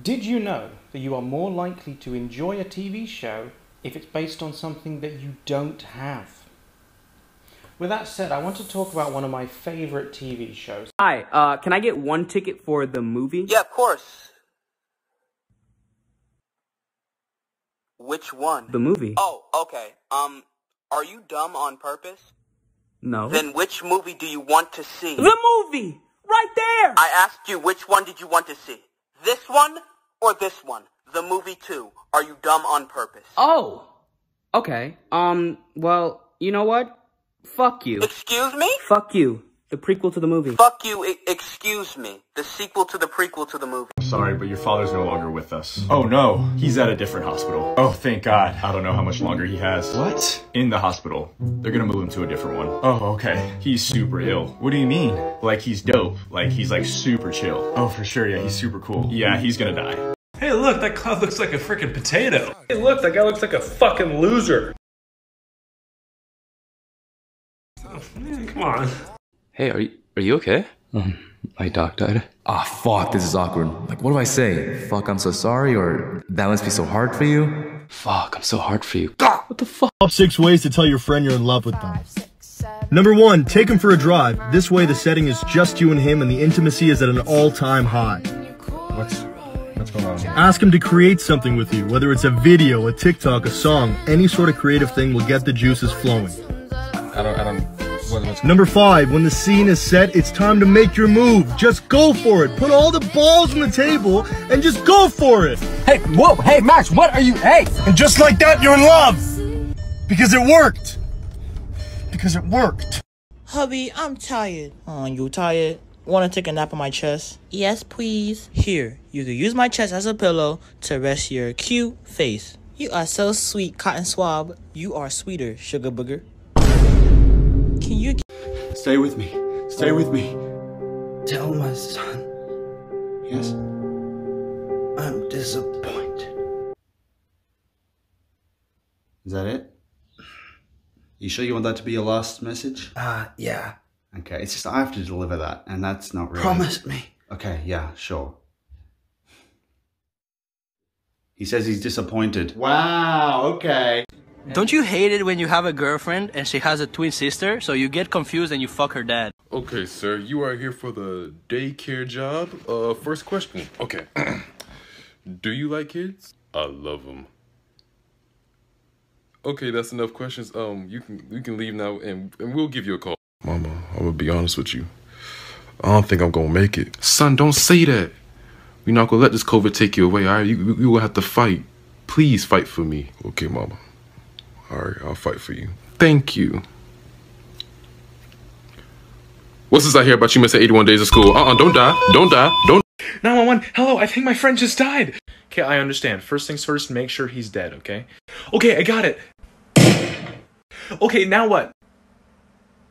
Did you know that you are more likely to enjoy a TV show if it's based on something that you don't have? With that said, I want to talk about one of my favorite TV shows. Hi, uh, can I get one ticket for the movie? Yeah, of course. Which one? The movie. Oh, okay. Um, are you dumb on purpose? No. Then which movie do you want to see? The movie! Right there! I asked you which one did you want to see? This one or this one? The movie two. Are you dumb on purpose? Oh! Okay. Um, well, you know what? Fuck you. Excuse me? Fuck you. The prequel to the movie. Fuck you, I excuse me. The sequel to the prequel to the movie. Sorry, but your father's no longer with us. Oh no, he's at a different hospital. Oh, thank God. I don't know how much longer he has. What? In the hospital. They're gonna move him to a different one. Oh, okay. He's super ill. What do you mean? Like he's dope. Like he's like super chill. Oh, for sure, yeah, he's super cool. Yeah, he's gonna die. Hey, look, that cloud looks like a freaking potato. Hey, look, that guy looks like a fucking loser. Oh, man, come on. Hey, are you are you okay? Um, my dog died. Ah, fuck, this is awkward. Like, what do I say? Fuck, I'm so sorry, or that must be so hard for you? Fuck, I'm so hard for you. What the fuck? Top Six ways to tell your friend you're in love with them. Number one, take him for a drive. This way the setting is just you and him and the intimacy is at an all-time high. What's what's going on? Ask him to create something with you, whether it's a video, a TikTok, a song, any sort of creative thing will get the juices flowing. I don't I don't what, what's Number five, when the scene is set, it's time to make your move. Just go for it. Put all the balls on the table and just go for it. Hey, whoa, hey, Max, what are you, hey? And just like that, you're in love. Because it worked. Because it worked. Hubby, I'm tired. Oh, you tired? Want to take a nap on my chest? Yes, please. Here, you can use my chest as a pillow to rest your cute face. You are so sweet, cotton swab. You are sweeter, sugar booger. You Stay with me. Stay with me. Tell my son Yes. I'm disappointed. Is that it? You sure you want that to be your last message? Uh, yeah. Okay, it's just I have to deliver that, and that's not really. Promise me. Okay, yeah, sure. He says he's disappointed. Wow, okay. Don't you hate it when you have a girlfriend and she has a twin sister, so you get confused and you fuck her dad? Okay, sir, you are here for the daycare job. Uh, first question. Okay. Do you like kids? I love them. Okay, that's enough questions. Um, you can you can leave now, and and we'll give you a call. Mama, I'm gonna be honest with you. I don't think I'm gonna make it. Son, don't say that. We're not gonna let this COVID take you away. All right, you, you, you will have to fight. Please fight for me. Okay, Mama. All right, I'll fight for you. Thank you. What's this I hear about you missing 81 days of school? Uh-uh, don't die. Don't die. Don't. 911, hello, I think my friend just died. Okay, I understand. First things first, make sure he's dead, okay? Okay, I got it. Okay, now what?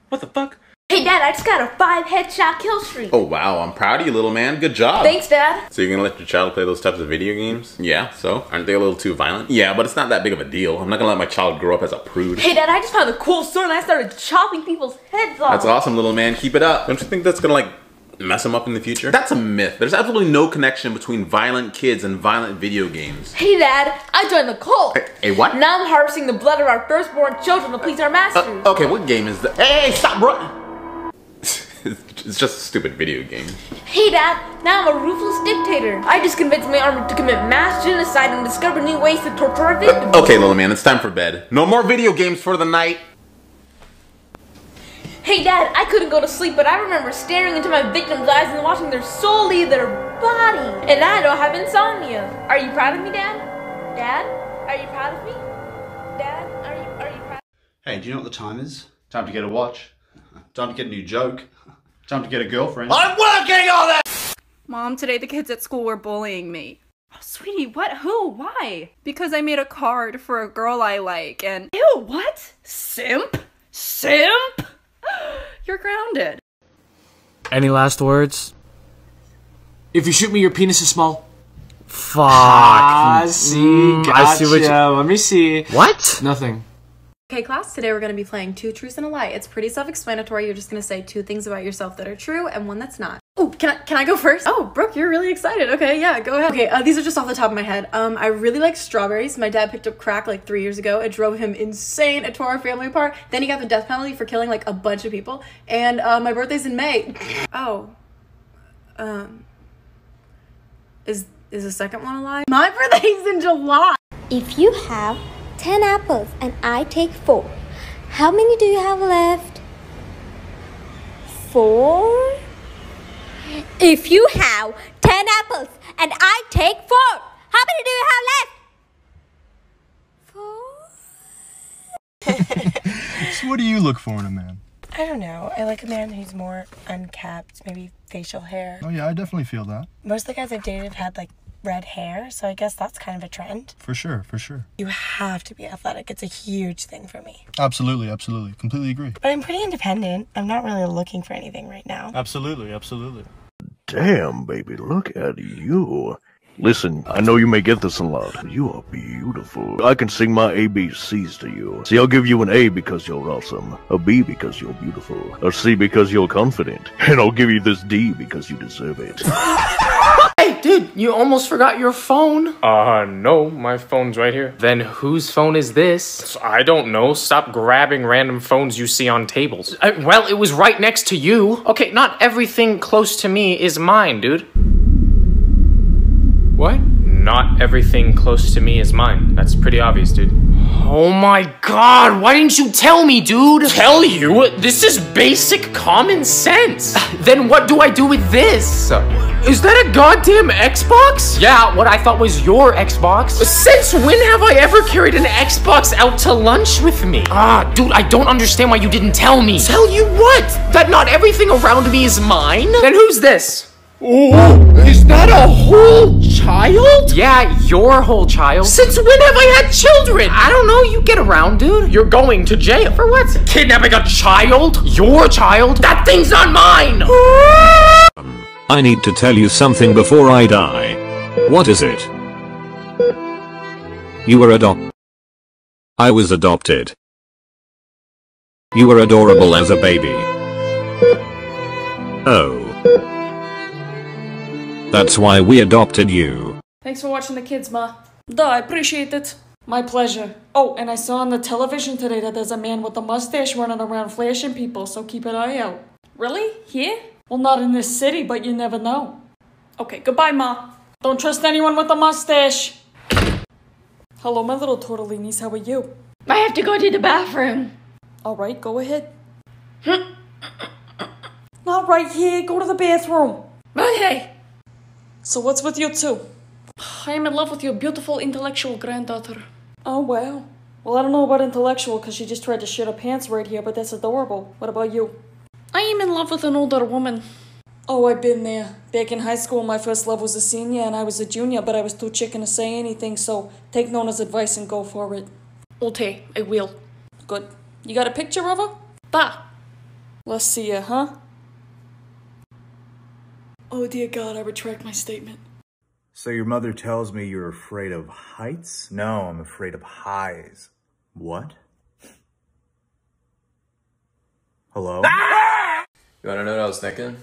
What the fuck? Hey Dad, I just got a five headshot kill streak. Oh wow, I'm proud of you, little man. Good job. Thanks, Dad. So you're gonna let your child play those types of video games? Yeah, so? Aren't they a little too violent? Yeah, but it's not that big of a deal. I'm not gonna let my child grow up as a prude. Hey Dad, I just found a cool sword and I started chopping people's heads off. That's awesome, little man. Keep it up. Don't you think that's gonna like mess them up in the future? That's a myth. There's absolutely no connection between violent kids and violent video games. Hey Dad, I joined the cult. Hey, hey, what? Now I'm harvesting the blood of our firstborn children to please our masters. Uh, okay, what game is that? Hey, stop, bro! it's just a stupid video game. Hey Dad, now I'm a ruthless dictator. I just convinced my army to commit mass genocide and discover new ways to torture our victims. Okay, little man, it's time for bed. No more video games for the night. Hey Dad, I couldn't go to sleep, but I remember staring into my victims' eyes and watching their soul leave their body. And I don't have insomnia. Are you proud of me, Dad? Dad, are you proud of me? Dad, are you are you proud? Hey, do you know what the time is? Time to get a watch. Time to get a new joke. Time to get a girlfriend. I'm working on it! Mom, today the kids at school were bullying me. Oh, sweetie, what? Who? Why? Because I made a card for a girl I like and. Ew, what? Simp? Simp? You're grounded. Any last words? If you shoot me, your penis is small. Fuck. Ah, see, Mm, gotcha. I see what you- Let me see. What? Nothing. Okay, class, today we're going to be playing Two Truths and a Lie. It's pretty self explanatory. You're just going to say two things about yourself that are true and one that's not. Oh, can I can I go first? Oh, Brooke, you're really excited. Okay, yeah, go ahead. Okay, uh, these are just off the top of my head. Um, I really like strawberries. My dad picked up crack like three years ago. It drove him insane. It tore our family apart. Then he got the death penalty for killing like a bunch of people. And uh, my birthday's in May. oh, um, is is the second one a lie? My birthday's in July. If you have 10 apples and I take 4, how many do you have left? 4? If you have 10 apples and I take 4, how many do you have left? 4? So what do you look for in a man? I don't know. I like a man who's more uncapped, maybe facial hair. Oh yeah, I definitely feel that. Most of the guys I've dated have had like red hair, so I guess that's kind of a trend. For sure, for sure. You have to be athletic. It's a huge thing for me. Absolutely, absolutely. Completely agree. But I'm pretty independent. I'm not really looking for anything right now. Absolutely, absolutely. Damn, baby, look at you. Listen, I know you may get this a lot. You are beautiful. I can sing my ABCs to you. See, I'll give you an A because you're awesome, a B because you're beautiful, a C because you're confident, and I'll give you this D because you deserve it. Hey, dude, you almost forgot your phone. Uh, no, my phone's right here. Then whose phone is this? I don't know. Stop grabbing random phones you see on tables. Uh, well, it was right next to you. Okay, not everything close to me is mine, dude. What? Not everything close to me is mine. That's pretty obvious, dude. Oh my god, why didn't you tell me, dude? Tell you? This is basic common sense. Then what do I do with this? Is that a goddamn Xbox? Yeah, what I thought was your Xbox. Since when have I ever carried an Xbox out to lunch with me? Ah, dude, I don't understand why you didn't tell me. Tell you what? That not everything around me is mine? Then who's this? Oh, is that a whole child? Yeah, your whole child. Since when have I had children? I don't know, you get around, dude. You're going to jail. For what? Kidnapping a child? Your child? That thing's not mine! I need to tell you something before I die. What is it? You were adopted. I was adopted. You were adorable as a baby. Oh. That's why we adopted you. Thanks for watching the kids, Ma. Duh, I appreciate it. My pleasure. Oh, and I saw on the television today that there's a man with a mustache running around flashing people, so keep an eye out. Really? Here? Well, not in this city, but you never know. Okay, goodbye, Ma. Don't trust anyone with a mustache. Hello, my little tortellinis. How are you? I have to go to the bathroom. All right, go ahead. not right here. Go to the bathroom. Okay. So what's with you two? I am in love with your beautiful intellectual granddaughter. Oh, wow. Well, I don't know about intellectual because she just tried to shit her pants right here, but that's adorable. What about you? I am in love with an older woman. Oh, I've been there. Back in high school, my first love was a senior and I was a junior, but I was too chicken to say anything, so take Nona's advice and go for it. Okay, I will. Good. You got a picture of her? Bah! Let's see her, huh? Oh dear God, I retract my statement. So your mother tells me you're afraid of heights? No, I'm afraid of highs. What? Hello? You wanna know what I was thinking?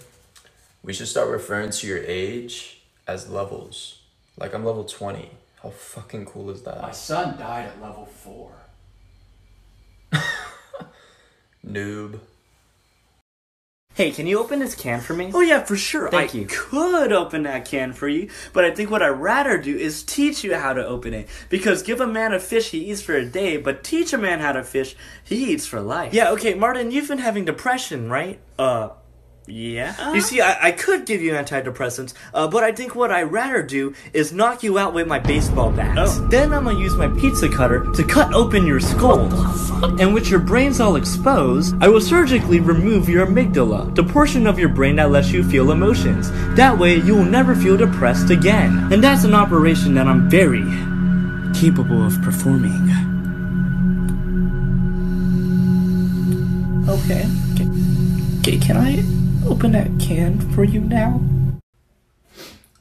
We should start referring to your age as levels. Like I'm level 20. How fucking cool is that? My son died at level 4. Noob. Hey, can you open this can for me? Oh yeah, for sure. Thank I you. could open that can for you, but I think what I'd rather do is teach you how to open it. Because give a man a fish he eats for a day, but teach a man how to fish he eats for life. Yeah, okay, Martin, you've been having depression, right? Uh, yeah. You see, I, I could give you antidepressants, uh, but I think what I'd rather do is knock you out with my baseball bat. Oh. Then I'm gonna use my pizza cutter to cut open your skull. And with your brains all exposed, I will surgically remove your amygdala, the portion of your brain that lets you feel emotions. That way, you will never feel depressed again. And that's an operation that I'm very capable of performing. Okay. Okay, can I open that can for you now?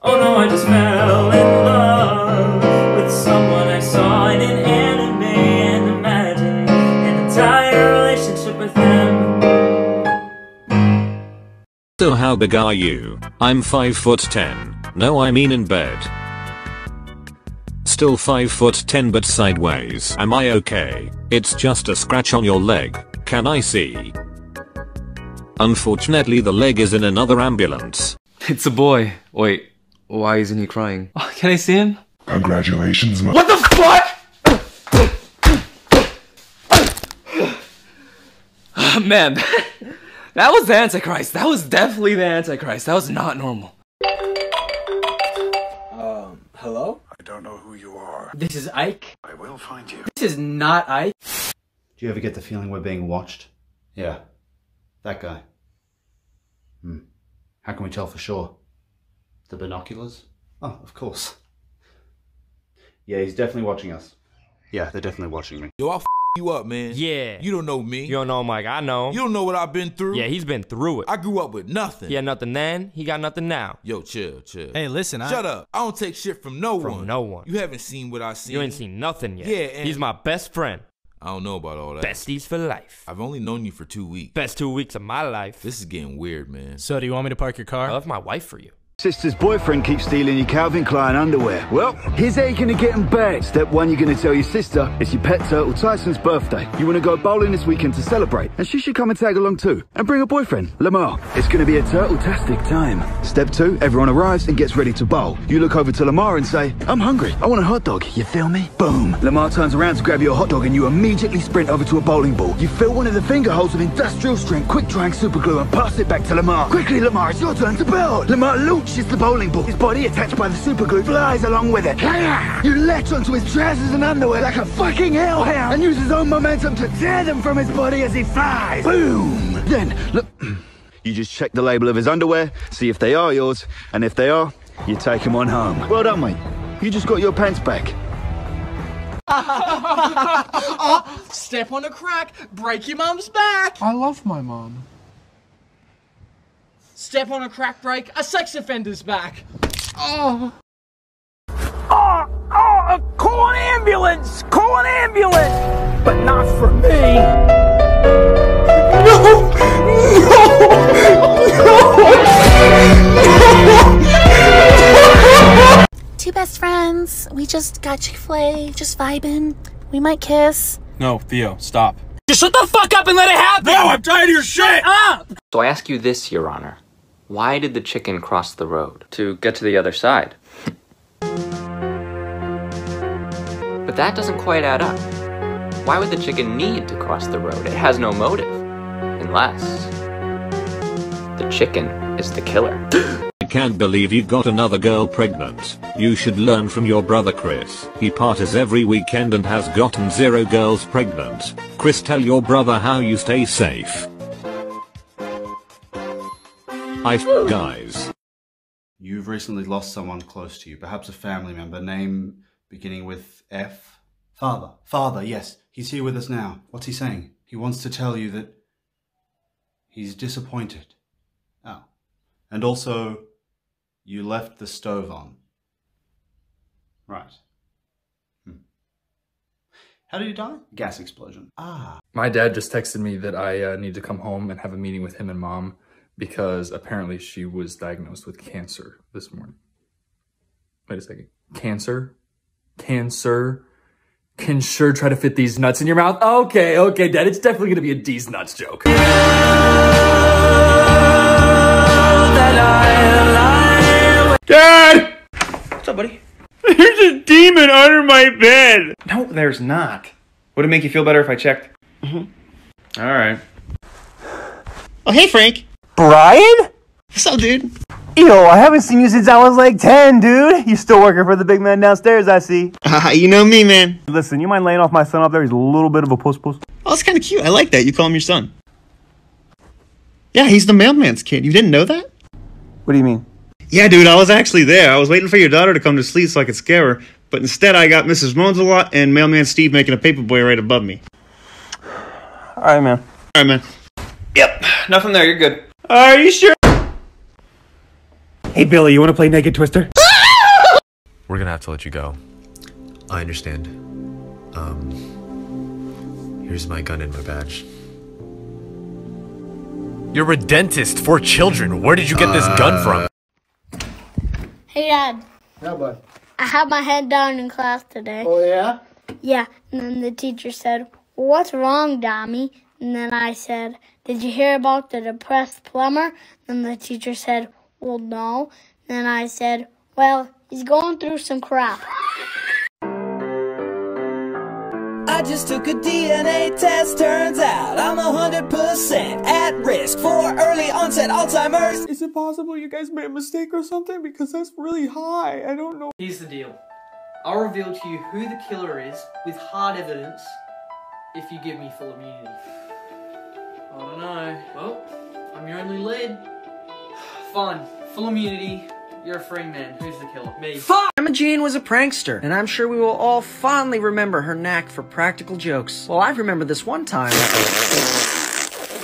Oh no, I just fell in love with someone I saw in an anime and imagined an entire relationship with them. So how How big are you? I'm 5 foot 10. No, I mean in bed. Still 5 foot 10 but sideways. Am I okay? It's just a scratch on your leg. Can I see? Unfortunately the leg is in another ambulance. It's a boy. Wait, why isn't he crying? can I see him? Congratulations, my- What the fuck? Man, that was the Antichrist. That was definitely the Antichrist. That was not normal. Um, hello? I don't know who you are. This is Ike? I will find you. This is not Ike. Do you ever get the feeling we're being watched? Yeah. That guy. Hmm. How can we tell for sure? The binoculars? Oh, of course. Yeah, he's definitely watching us. Yeah, they're definitely watching me. Yo, I'll f you up, man. Yeah. You don't know me. You don't know Mike. I know. You don't know what I've been through. Yeah, he's been through it. I grew up with nothing. He had nothing then. He got nothing now. Yo, chill, chill. Hey, listen, I- Shut up. I don't take shit from no one. From one. no one. You haven't seen what I seen. You ain't seen nothing yet. Yeah, and He's my best friend. I don't know about all that. Besties for life. I've only known you for two weeks. Best two weeks of my life. This is getting weird, man. So, do you want me to park your car? I left my wife for you. Sister's boyfriend keeps stealing your Calvin Klein underwear. Well, here's how gonna get him back. Step one, you're gonna tell your sister it's your pet turtle Tyson's birthday. You wanna go bowling this weekend to celebrate, and she should come and tag along too. And bring a boyfriend, Lamar. It's gonna be a turtle-tastic time. Step two, everyone arrives and gets ready to bowl. You look over to Lamar and say, I'm hungry, I want a hot dog, you feel me? Boom. Lamar turns around to grab your hot dog and you immediately sprint over to a bowling ball. You fill one of the finger holes with industrial strength quick drying super glue and pass it back to Lamar. Quickly, Lamar, it's your turn to bowl. Lamar launches the bowling ball. His body attached by the super glue flies along with it. You latch onto his trousers and underwear like a fucking hellhound and use his own momentum to tear them from his body as he flies. Boom! Then, look, you just check the label of his underwear, see if they are yours, and if they are, you take him on home. Well done, mate. You just got your pants back. oh, step on a crack, break your mum's back. I love my mom. Step on a crack, break a sex offender's back. Oh. Oh, oh, call an ambulance! Call an ambulance! But not for me! No! Two best friends. We just got Chick fil A, just vibing. We might kiss. No, Theo, stop. Just shut the fuck up and let it happen! No, I'm tired of your shit! up! So I ask you this, Your Honor. Why did the chicken cross the road? To get to the other side. but that doesn't quite add up. Why would the chicken need to cross the road? It has no motive. Unless the chicken is the killer. I can't believe you got another girl pregnant. You should learn from your brother Chris. He parties every weekend and has gotten zero girls pregnant. Chris tell your brother how you stay safe. I f guys. You've recently lost someone close to you, perhaps a family member, name beginning with F. Father. Father, yes. He's here with us now. What's he saying? He wants to tell you that he's disappointed. Oh. And also, you left the stove on. Right. Hmm. How did he die? Gas explosion. Ah. My dad just texted me that I uh, need to come home and have a meeting with him and mom because apparently she was diagnosed with cancer this morning. Wait a second. Cancer? Cancer? Can sure try to fit these nuts in your mouth? Okay, okay, Dad, it's definitely gonna be a D's nuts joke. Dad! What's up, buddy? There's a demon under my bed! No, there's not. Would it make you feel better if I checked? Mm-hmm. Alright. Oh, hey, Frank. Brian? What's up, dude? Yo, I haven't seen you since I was like 10, dude. You still working for the big man downstairs, I see. Uh, you know me, man. Listen, you mind laying off my son up there? He's a little bit of a puss puss. Oh, that's kind of cute. I like that. You call him your son. Yeah, he's the mailman's kid. You didn't know that? What do you mean? Yeah, dude, I was actually there. I was waiting for your daughter to come to sleep so I could scare her, but instead I got Mrs. Moans a lot and mailman Steve making a paperboy right above me. Alright, man. Alright, man. Yep, nothing there. You're good. Are you sure? Hey, Billy, you want to play Naked Twister? We're gonna have to let you go. I understand. Um, here's my gun and my badge. You're a dentist for children. Where did you get this gun from? Hey, Dad. Yeah, bud. I had my head down in class today. Oh, yeah? Yeah, and then the teacher said, What's wrong, Dommy? And then I said, Did you hear about the depressed plumber? And the teacher said, Well, no. Then I said, Well, he's going through some crap. I just took a DNA test. Turns out I'm 100% at risk for early onset Alzheimer's. Is it possible you guys made a mistake or something? Because that's really high. I don't know. Here's the deal. I'll reveal to you who the killer is with hard evidence if you give me full immunity. I don't know. Well, I'm your only lead. Fine. Full immunity. You're a free man. Who's the killer? Me. Fuck! Emma Jean was a prankster, and I'm sure we will all fondly remember her knack for practical jokes. Well, I remember this one time.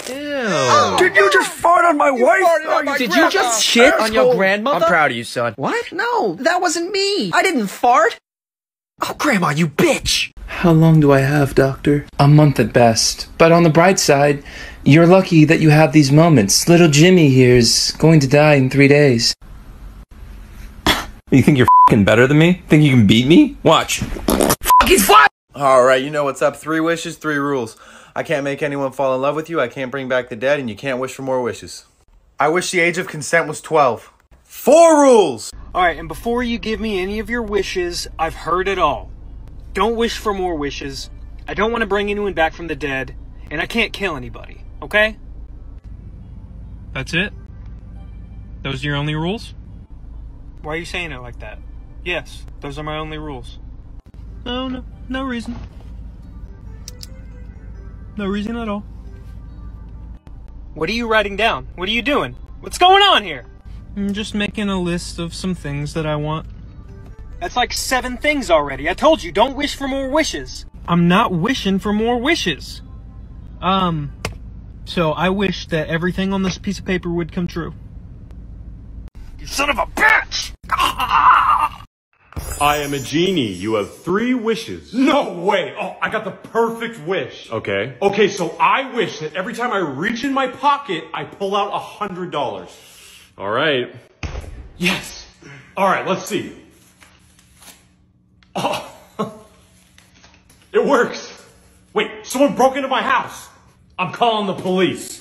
Ew. Did you just fart on my wife? on my Did grandma. you just shit on your Asshole. grandmother? I'm proud of you, son. What? No, that wasn't me. I didn't fart. Oh, Grandma, you bitch! How long do I have, Doctor? A month at best. But on the bright side, you're lucky that you have these moments. Little Jimmy here is going to die in three days. You think you're fing better than me? Think you can beat me? Watch. He's fly! Alright, you know what's up. Three wishes, three rules. I can't make anyone fall in love with you, I can't bring back the dead, and you can't wish for more wishes. I wish the age of consent was 12. Four rules! Alright, and before you give me any of your wishes, I've heard it all. Don't wish for more wishes. I don't want to bring anyone back from the dead, and I can't kill anybody, okay? That's it? Those are your only rules? Why are you saying it like that? Yes, those are my only rules. No, no, no reason. No reason at all. What are you writing down? What are you doing? What's going on here? I'm just making a list of some things that I want. That's like seven things already. I told you, don't wish for more wishes. I'm not wishing for more wishes. Um, so I wish that everything on this piece of paper would come true. You son of a bitch! I am a genie. You have three wishes. No way! Oh, I got the perfect wish. Okay. Okay, so I wish that every time I reach in my pocket, I pull out a hundred dollars. All right. Yes. All right, let's see. Oh, it works. Wait, someone broke into my house. I'm calling the police.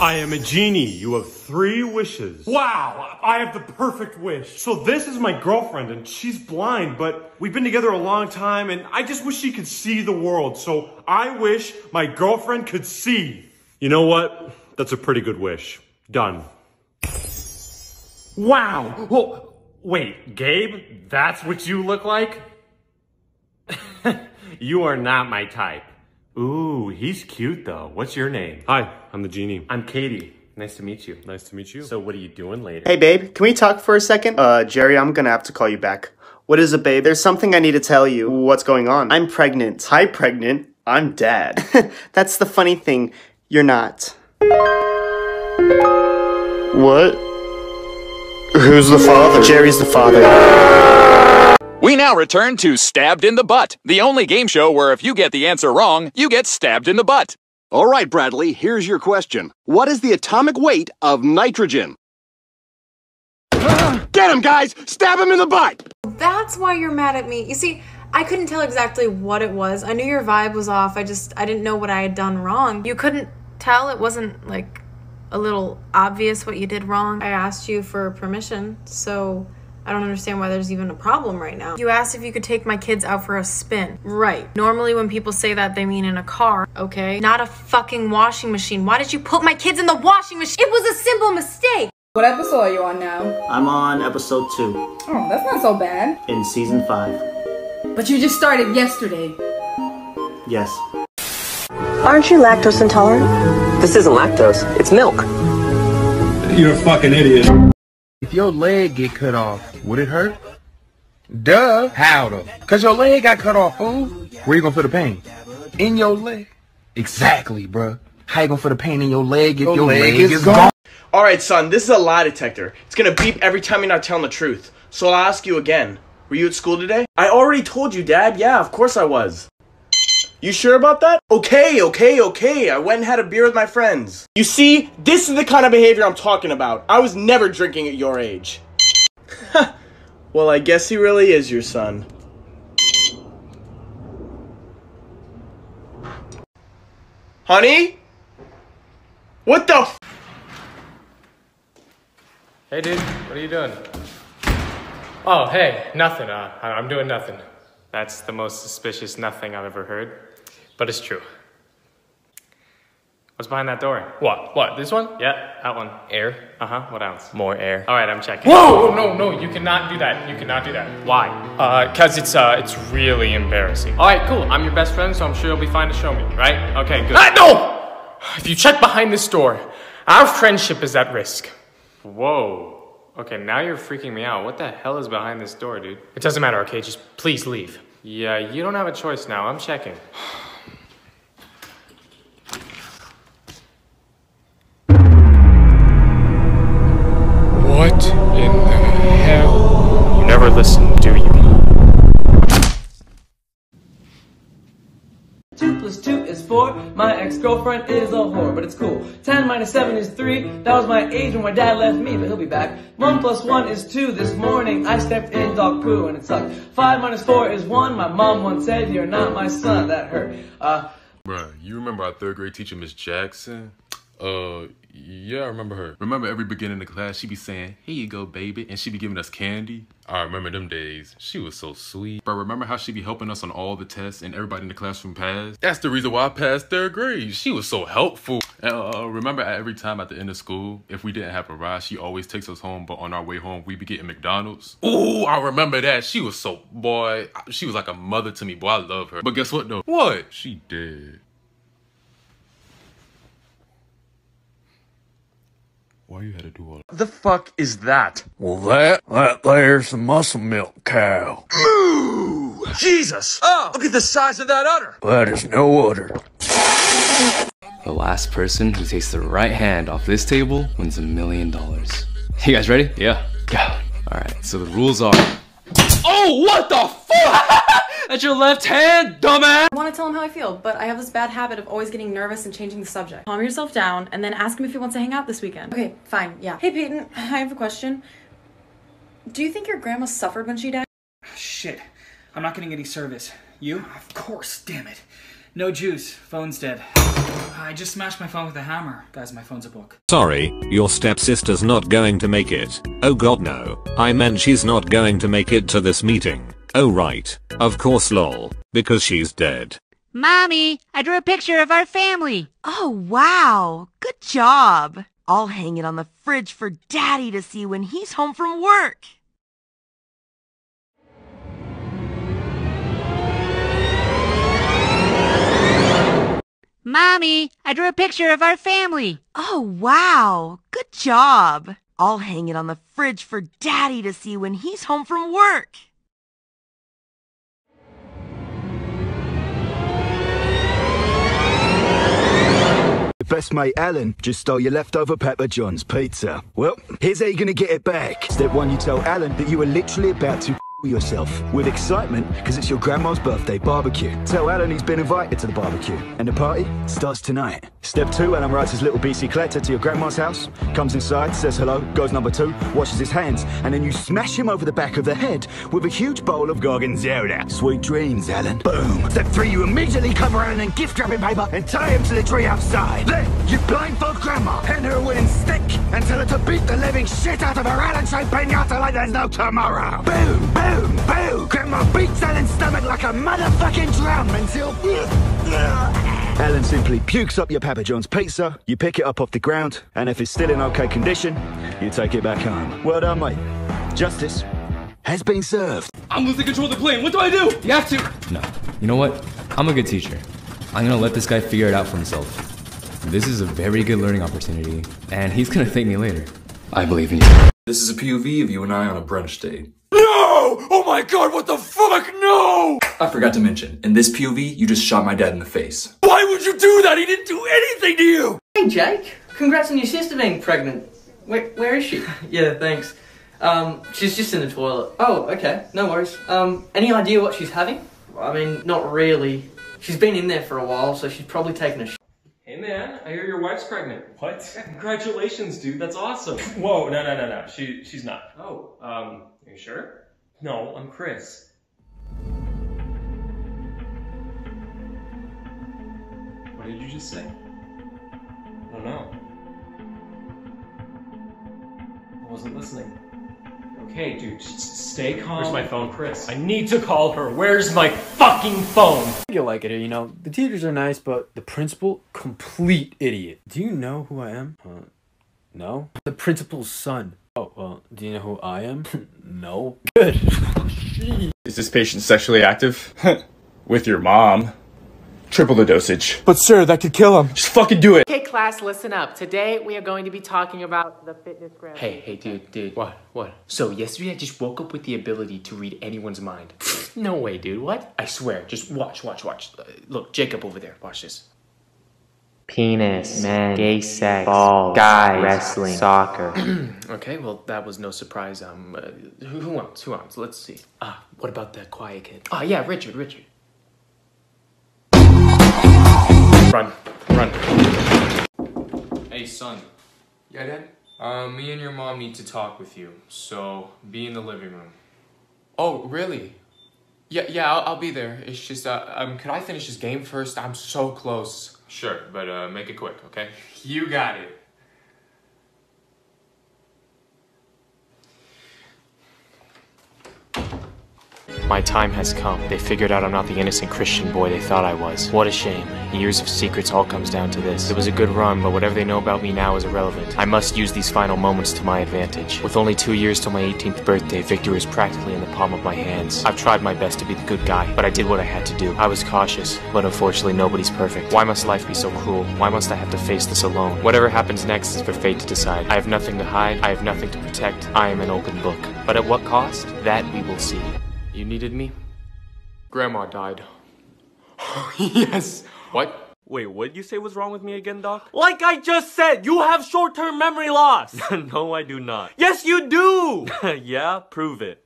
I am a genie. You have three wishes. Wow, I have the perfect wish. So this is my girlfriend and she's blind, but we've been together a long time and I just wish she could see the world. So I wish my girlfriend could see. You know what? That's a pretty good wish. Done. Wow. Well, wait, Gabe, that's what you look like? you are not my type. Ooh, he's cute though. What's your name? Hi, I'm the genie. I'm Katie. Nice to meet you. Nice to meet you. So what are you doing later? Hey, babe, can we talk for a second? Uh, Jerry, I'm gonna have to call you back. What is it, babe? There's something I need to tell you. What's going on? I'm pregnant. Hi, pregnant. I'm dad. That's the funny thing. You're not. What? Who's the father? Jerry's the father. We now return to Stabbed in the Butt, the only game show where if you get the answer wrong, you get stabbed in the butt. All right, Bradley, here's your question. What is the atomic weight of nitrogen? Get him, guys! Stab him in the butt! That's why you're mad at me. You see, I couldn't tell exactly what it was. I knew your vibe was off. I just I didn't know what I had done wrong. You couldn't tell it wasn't like a little obvious what you did wrong. I asked you for permission, so I don't understand why there's even a problem right now. You asked if you could take my kids out for a spin. Right. Normally when people say that they mean in a car, okay? Not a fucking washing machine. Why did you put my kids in the washing machine? It was a simple mistake. What episode are you on now? I'm on episode two Oh, that's not so bad. in season five. But you just started yesterday. Yes. Aren't you lactose intolerant? This isn't lactose, it's milk. You're a fucking idiot. If your leg get cut off, would it hurt? Duh. How though? Cause your leg got cut off, fool. Where you gonna feel the pain? In your leg. Exactly, bruh. How you gonna feel the pain in your leg if your, leg, is gone? Alright, son, this is a lie detector. It's gonna beep every time you're not telling the truth. So I'll ask you again. Were you at school today? I already told you, Dad. Yeah, of course I was. You sure about that? Okay, okay, okay. I went and had a beer with my friends. You see, this is the kind of behavior I'm talking about. I was never drinking at your age. well, I guess he really is your son. Honey? What the f- Hey, dude, what are you doing? Oh, hey, nothing. Uh, I- I'm doing nothing. That's the most suspicious nothing I've ever heard, but it's true. What's behind that door? What? What? This one? Yeah, that one. Air. Uh huh. What else? More air. All right, I'm checking. Whoa! No, no, you cannot do that. You cannot do that. Why? Uh, cause it's uh, it's really embarrassing. All right, cool. I'm your best friend, so I'm sure you'll be fine to show me, right? Okay, good. Ah, no! If you check behind this door, our friendship is at risk. Whoa. Okay, now you're freaking me out. What the hell is behind this door, dude? It doesn't matter, okay? Just please leave. Yeah, you don't have a choice now. I'm checking. What in the hell? You never listen, do you? Two plus two is four. My ex-girlfriend is a whore, but it's cool. Ten minus seven is three. That was my age when my dad left me, but he'll be back. One plus one is two. This morning I stepped in dog poo and it sucked. Five minus four is one. My mom once said, "You're not my son." That hurt. Uh, Bruh, you remember our third grade teacher, Miss Jackson? Uh, yeah, I remember her. Remember every beginning of class, she be saying, here you go, baby, and she be giving us candy? I remember them days. She was so sweet. But remember how she be helping us on all the tests and everybody in the classroom passed? That's the reason why I passed third grade. She was so helpful. And uh, remember at every time at the end of school, if we didn't have a ride, she always takes us home, but on our way home, we be getting McDonald's. Ooh, I remember that. She was so, boy, she was like a mother to me. Boy, I love her. But guess what though? What? She did. Why you had to do all that? The fuck is that? Well, that, that there's the muscle milk cow. Moo! Jesus! Oh, look at the size of that udder! That is no udder. The last person who takes the right hand off this table wins a million dollars. You guys ready? Yeah. Yeah. Alright, so the rules are. Oh, what the fuck? That's your left hand, dumbass! I want to tell him how I feel, but I have this bad habit of always getting nervous and changing the subject. Calm yourself down and then ask him if he wants to hang out this weekend. Okay, fine, yeah. Hey Peyton, I have a question. Do you think your grandma suffered when she died? Shit. I'm not getting any service. You? Of course, damn it. No juice. Phone's dead. I just smashed my phone with a hammer. Guys, my phone's a book. Sorry, your stepsister's not going to make it. Oh god no. I meant she's not going to make it to this meeting. Oh right. Of course lol. Because she's dead. Mommy, I drew a picture of our family. Oh, wow. Good job. I'll hang it on the fridge for Daddy to see when he's home from work. Mommy, I drew a picture of our family. Oh, wow. Good job. I'll hang it on the fridge for Daddy to see when he's home from work. Your best mate Alan just stole your leftover Papa John's pizza. Well, here's how you're gonna get it back. Step one, you tell Alan that you were literally about to yourself with excitement because it's your grandma's birthday barbecue. Tell Alan he's been invited to the barbecue and the party starts tonight. Step two, Alan rides his little bicycletta to your grandma's house, comes inside, says hello, goes number two, washes his hands, and then you smash him over the back of the head with a huge bowl of gorgonzola. Sweet dreams, Alan. Boom. Step three, you immediately cover Alan in gift wrapping paper and tie him to the tree outside. Then you blindfold grandma, hand her a wooden stick, and tell her to beat the living shit out of her Alan-shaped pinata like there's no tomorrow. Boom, boom, boom. boom! Grandma beats Alan's stomach like a motherfucking drum until... Alan simply pukes up your Papa John's pizza, you pick it up off the ground, and if it's still in okay condition, you take it back home. Well done, mate. Justice has been served. I'm losing control of the plane. What do I do? You have to. No. You know what? I'm a good teacher. I'm gonna let this guy figure it out for himself. This is a very good learning opportunity, and he's gonna thank me later. I believe in you. This is a POV of you and I on a brunch date. No! Oh my god, what the fuck? No! I forgot to mention, in this POV, you just shot my dad in the face. Why would you do that? He didn't do anything to you! Hey, Jake. Congrats on your sister being pregnant. Where, where is she? yeah, thanks. Um, she's just in the toilet. Oh, okay, no worries. Um, any idea what she's having? I mean, not really. She's been in there for a while, so she's probably taken a sh- Hey man, I hear your wife's pregnant. What? Congratulations, dude. That's awesome. Whoa, no, no, no, no. She, she's not. Oh, um, are you sure? No, I'm Chris. What did you just say? I don't know. I wasn't listening. Okay, dude, just stay calm. Where's my phone, Chris? I need to call her. Where's my fucking phone? you'll like it here, you know. The teachers are nice, but the principal, complete idiot. Do you know who I am? Uh, no. The principal's son. Oh, well, do you know who I am? no. Good. Is this patient sexually active? With your mom. Triple the dosage. But sir, that could kill him. Just fucking do it. Okay, class, listen up. Today we are going to be talking about the fitness gram. Hey, hey, dude, dude. What? What? So, yesterday I just woke up with the ability to read anyone's mind. no way, dude. What? I swear. Just watch, watch, watch. Uh, look, Jacob over there. Watch this. Penis, men, gay sex, balls, guys, wrestling, soccer. okay, well, that was no surprise. Um, uh, who, who else? Who else? Let's see. Ah, what about that quiet kid? Ah, yeah, Richard, Richard. Run, run. Hey, son. Yeah, Dad? Um, me and your mom need to talk with you, so be in the living room. Oh, really? Yeah, yeah, I'll, I'll be there. It's just, uh, um, could I finish this game first? I'm so close. Sure, but uh, make it quick, okay? You got it. My time has come. They figured out I'm not the innocent Christian boy they thought I was. What a shame. Years of secrets all comes down to this. It was a good run, but whatever they know about me now is irrelevant. I must use these final moments to my advantage. With only two years till my 18th birthday, victory is practically in the palm of my hands. I've tried my best to be the good guy, but I did what I had to do. I was cautious, but unfortunately nobody's perfect. Why must life be so cruel? Why must I have to face this alone? Whatever happens next is for fate to decide. I have nothing to hide. I have nothing to protect. I am an open book. But at what cost? That we will see. You needed me? Grandma died. yes. What? Wait, what did you say was wrong with me again, Doc? Like I just said, you have short-term memory loss. no, I do not. Yes, you do. yeah, prove it.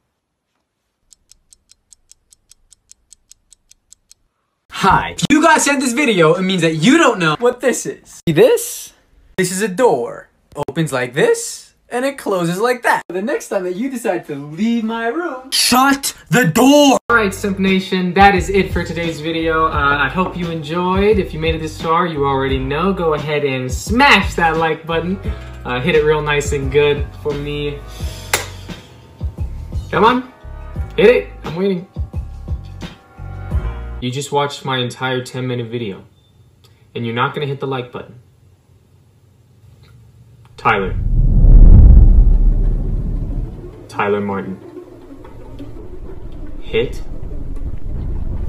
Hi. If you guys sent this video, it means that you don't know what this is. See this? This is a door. Opens like this, and it closes like that. The next time that you decide to leave my room, shut the door! Alright, Simp Nation, that is it for today's video. Uh, I hope you enjoyed. If you made it this far, you already know. Go ahead and smash that like button. Uh, hit it real nice and good for me. Come on, hit it. I'm waiting. You just watched my entire 10 minute video, and you're not gonna hit the like button. Tyler. Tyler Martin. Hit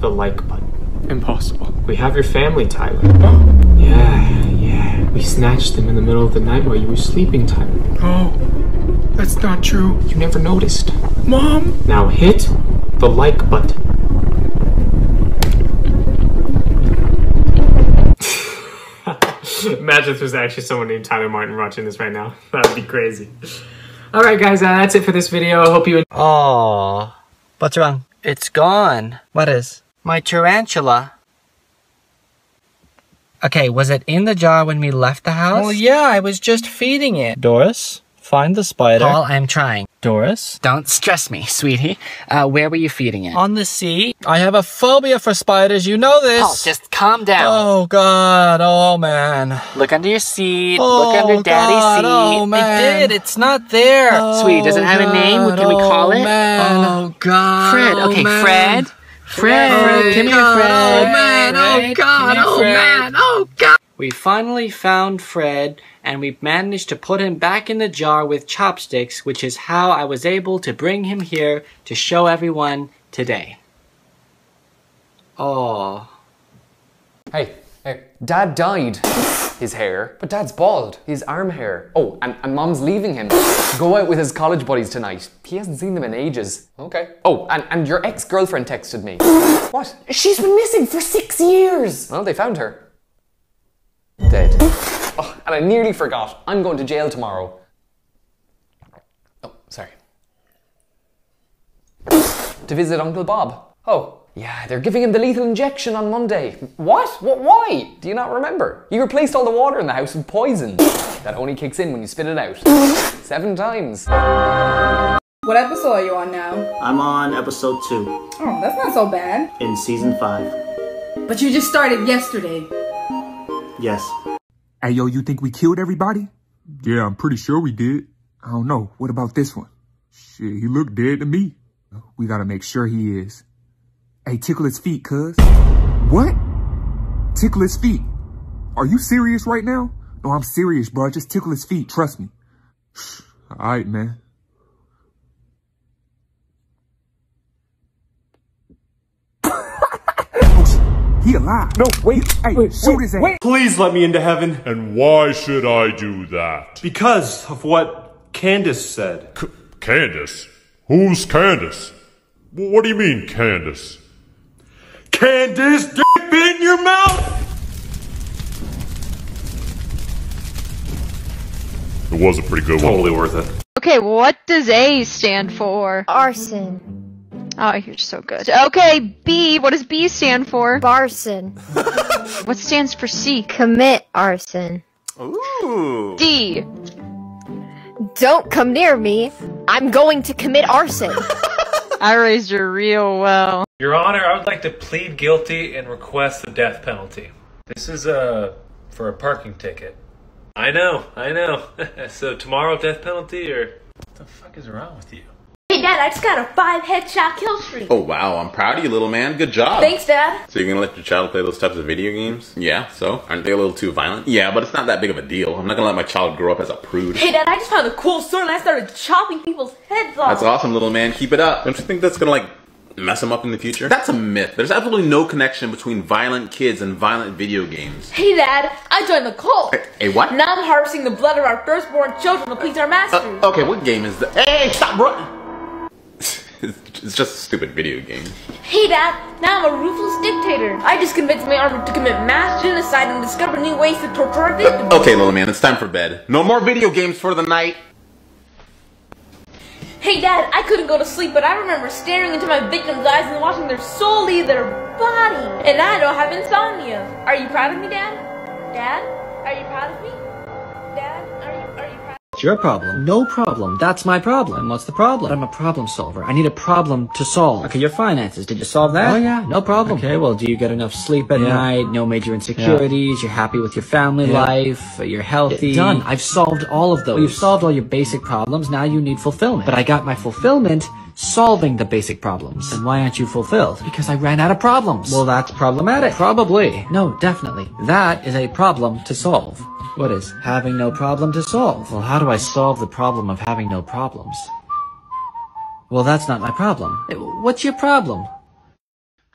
the like button. Impossible. We have your family, Tyler. yeah, yeah. We snatched them in the middle of the night while you were sleeping, Tyler. Oh, that's not true. You never noticed. Mom! Now hit the like button. Imagine if there's actually someone named Tyler Martin watching this right now. That'd be crazy. Alright guys, uh, that's it for this video. I hope you Oh, what's wrong? It's gone. What is? My tarantula. Okay, was it in the jar when we left the house? Well, yeah, I was just feeding it. Doris, find the spider. Paul, I'm trying. Doris? Don't stress me, sweetie. Uh, where were you feeding it? On the seat. I have a phobia for spiders, you know this. Paul, just calm down. Oh, God. Oh, man. Look under your seat. Oh, Look under daddy's God. seat. Oh, man. It did. It's not there. Oh, Sweetie, does it have a name? What can we call oh, it? Man. Oh, God. Fred. Oh, Okay, man. Fred. Fred. Oh, come here, God. Fred. Oh, man. Oh, God. Oh, man. Oh, God. We finally found Fred, and we managed to put him back in the jar with chopsticks, which is how I was able to bring him here to show everyone today. Oh. Hey, hey, Dad dyed his hair, but Dad's bald. His arm hair. Oh, and, and Mom's leaving him. Go out with his college buddies tonight. He hasn't seen them in ages. Okay. Oh, and, and your ex-girlfriend texted me. what? She's been missing for six years. Well, they found her. Dead. Oh, and I nearly forgot. I'm going to jail tomorrow. Oh, sorry. to visit Uncle Bob. Oh, yeah, they're giving him the lethal injection on Monday. What? What? Why? Do you not remember? You replaced all the water in the house with poison. that only kicks in when you spit it out. Seven times. What episode are you on now? I'm on episode two. Oh, that's not so bad. In season five. But you just started yesterday. Yes. Hey, yo, you think we killed everybody? Yeah, I'm pretty sure we did. I don't know. What about this one? Shit, he looked dead to me. We gotta make sure he is. Hey, tickle his feet, cuz. What? Tickle his feet. Are you serious right now? No, I'm serious, bro. Just tickle his feet. Trust me. Alright, man. He alive. No, wait. Hey, shoot his ass. Please let me into heaven. And why should I do that? Because of what Candace said. Candace? Who's Candace? What do you mean, Candace? Candace, dip in your mouth! It was a pretty good one. Totally worth it. Okay, what does A stand for? Arson. Oh, you're so good. Okay, B. What does B stand for? Barson. What stands for C? Commit arson. Ooh. D. Don't come near me. I'm going to commit arson. I raised her real well. Your Honor, I would like to plead guilty and request the death penalty. This is uh for a parking ticket. I know, I know. so tomorrow death penalty or what the fuck is wrong with you? Dad, I just got a five headshot kill streak. Oh wow, I'm proud of you, little man. Good job. Thanks, Dad. So you're gonna let your child play those types of video games? Yeah. So aren't they a little too violent? Yeah, but it's not that big of a deal. I'm not gonna let my child grow up as a prude. Hey, Dad, I just found a cool sword and I started chopping people's heads off. That's awesome, little man. Keep it up. Don't you think that's gonna like mess him up in the future? That's a myth. There's absolutely no connection between violent kids and violent video games. Hey, Dad, I joined the cult. Hey, what? Now I'm harvesting the blood of our firstborn children to please our masters. Uh, okay, what game is that? Hey, stop, bro. It's just a stupid video game. Hey, Dad, now I'm a ruthless dictator. I just convinced my army to commit mass genocide and discover new ways to torture our victims. Okay, little man, it's time for bed. No more video games for the night. Hey, Dad, I couldn't go to sleep, but I remember staring into my victims' eyes and watching their soul leave their body. And I don't have insomnia. Are you proud of me, Dad? Dad, are you proud of me? Your problem. No problem. That's my problem. What's the problem? I'm a problem solver. I need a problem to solve. Okay, your finances. Did you solve that? Oh yeah, no problem. Okay, well, do you get enough sleep at Yeah. night? No major insecurities? You're happy with your family Yeah. life? You're healthy? Done. I've solved all of those. Well, you've solved all your basic problems. Now you need fulfillment. But I got my fulfillment solving the basic problems. And why aren't you fulfilled? Because I ran out of problems. Well, that's problematic. Probably. No, definitely. That is a problem to solve. What is? Having no problem to solve. Well, how do I solve the problem of having no problems? Well, that's not my problem. What's your problem?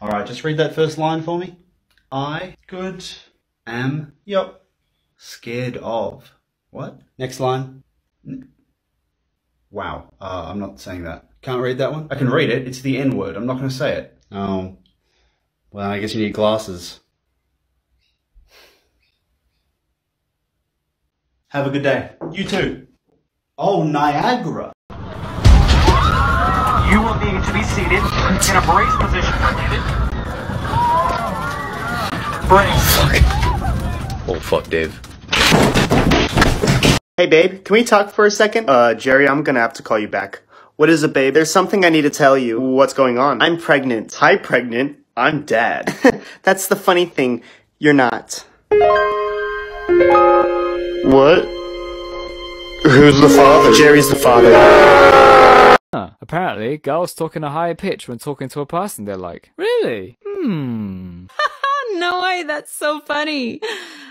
All right, just read that first line for me. I good am yep scared of what? Next line. N- Wow, uh, I'm not saying that. Can't read that one. I can read it. It's the N word. I'm not going to say it. Oh, well, I guess you need glasses. Have a good day. You too. Oh, Niagara. You will need to be seated in a brace position. Brace. Oh fuck, Dave. Hey babe, can we talk for a second? Uh, Jerry, I'm gonna have to call you back. What is it, babe? There's something I need to tell you. What's going on? I'm pregnant. Hi, pregnant. I'm dad. That's the funny thing. You're not. What? Who's the father? Jerry's the father. Huh. Apparently, girls talk in a higher pitch when talking to a person they're like. Really? Hmm. no way, that's so funny.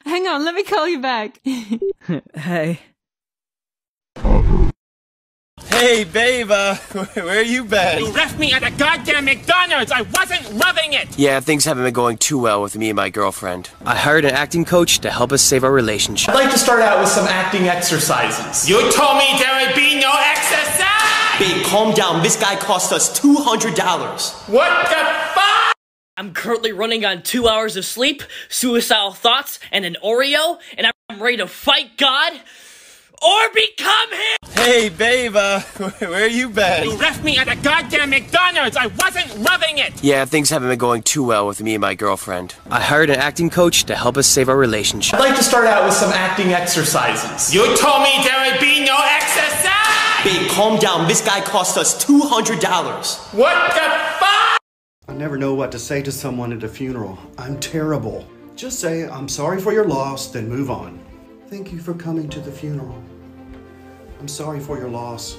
Hang on, let me call you back. hey. Hey, babe, uh, where you been? You left me at a goddamn McDonald's! I wasn't loving it! Yeah, things haven't been going too well with me and my girlfriend. I hired an acting coach to help us save our relationship. I'd like to start out with some acting exercises. You told me there would be no exercise! Babe, calm down. This guy cost us $200. What the fuck? I'm currently running on two hours of sleep, suicidal thoughts, and an Oreo, and I'm ready to fight God. Or become him! Hey, babe, uh, where you been? You left me at a goddamn McDonald's! I wasn't loving it! Yeah, things haven't been going too well with me and my girlfriend. I hired an acting coach to help us save our relationship. I'd like to start out with some acting exercises. You told me there would be no exercise! Babe, calm down. This guy cost us $200. What the fuck? I never know what to say to someone at a funeral. I'm terrible. Just say, I'm sorry for your loss, then move on. Thank you for coming to the funeral. I'm sorry for your loss.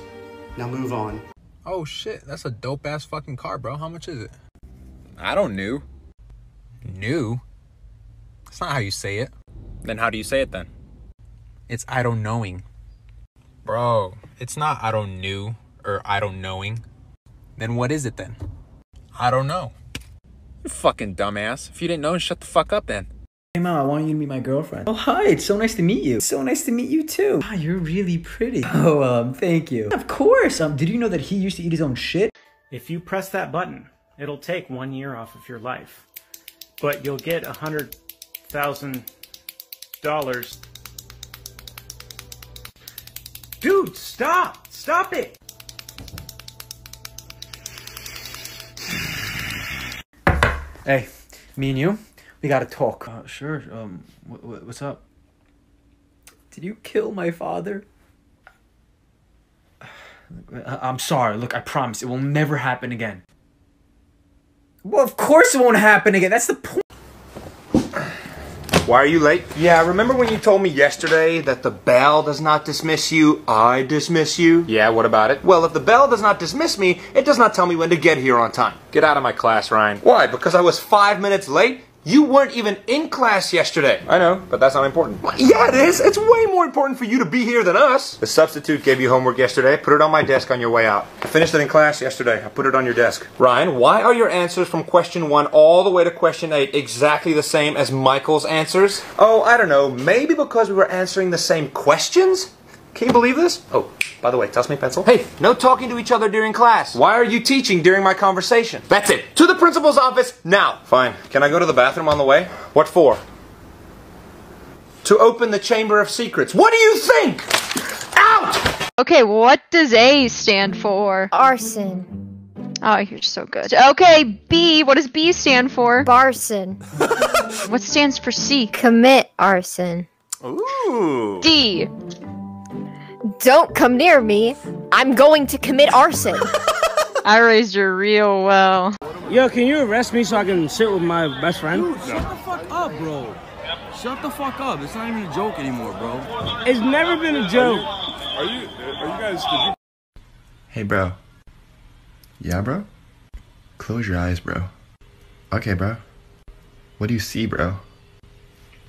Now move on. Oh shit, that's a dope ass fucking car, bro. How much is it? I don't new. New? That's not how you say it. Then how do you say it then? It's I don't knowing. Bro, it's not I don't knew or I don't knowing. Then what is it then? I don't know. You fucking dumbass. If you didn't know, shut the fuck up then. Hey mom, I want you to meet my girlfriend. Oh hi, it's so nice to meet you. So nice to meet you too. Wow, you're really pretty. Oh um, thank you. Of course. Um, did you know that he used to eat his own shit? If you press that button, it'll take one year off of your life, but you'll get a hundred thousand dollars. Dude, stop! Stop it! Hey, me and you, we gotta talk. Uh, sure. Um, wh- wh- what's up? Did you kill my father? I- I'm sorry. Look, I promise it will never happen again. Well, of course it won't happen again. That's the point. Why are you late? Yeah, remember when you told me yesterday that the bell does not dismiss you, I dismiss you? Yeah, what about it? Well, if the bell does not dismiss me, it does not tell me when to get here on time. Get out of my class, Ryan. Why? Because I was five minutes late? You weren't even in class yesterday. I know, but that's not important. Yeah, it is. It's way more important for you to be here than us. The substitute gave you homework yesterday. Put it on my desk on your way out. I finished it in class yesterday. I put it on your desk. Ryan, why are your answers from question one all the way to question eight exactly the same as Michael's answers? Oh, I don't know. Maybe because we were answering the same questions? Can you believe this? Oh, by the way, toss me a pencil. Hey, no talking to each other during class. Why are you teaching during my conversation? That's it. To the principal's office now. Fine. Can I go to the bathroom on the way? What for? To open the Chamber of Secrets. What do you think? Out! Okay, what does A stand for? Arson. Oh, you're so good. Okay, B. What does B stand for? Barson. What stands for C? Commit arson. Ooh. D. Don't come near me. I'm going to commit arson. I raised her real well. Yo, can you arrest me so I can sit with my best friend? Dude, shut the fuck up, bro. Shut the fuck up. It's not even a joke anymore, bro. It's never been a joke. Are you, are you guys, did you... Hey, bro. Yeah, bro? Close your eyes, bro. Okay, bro. What do you see, bro?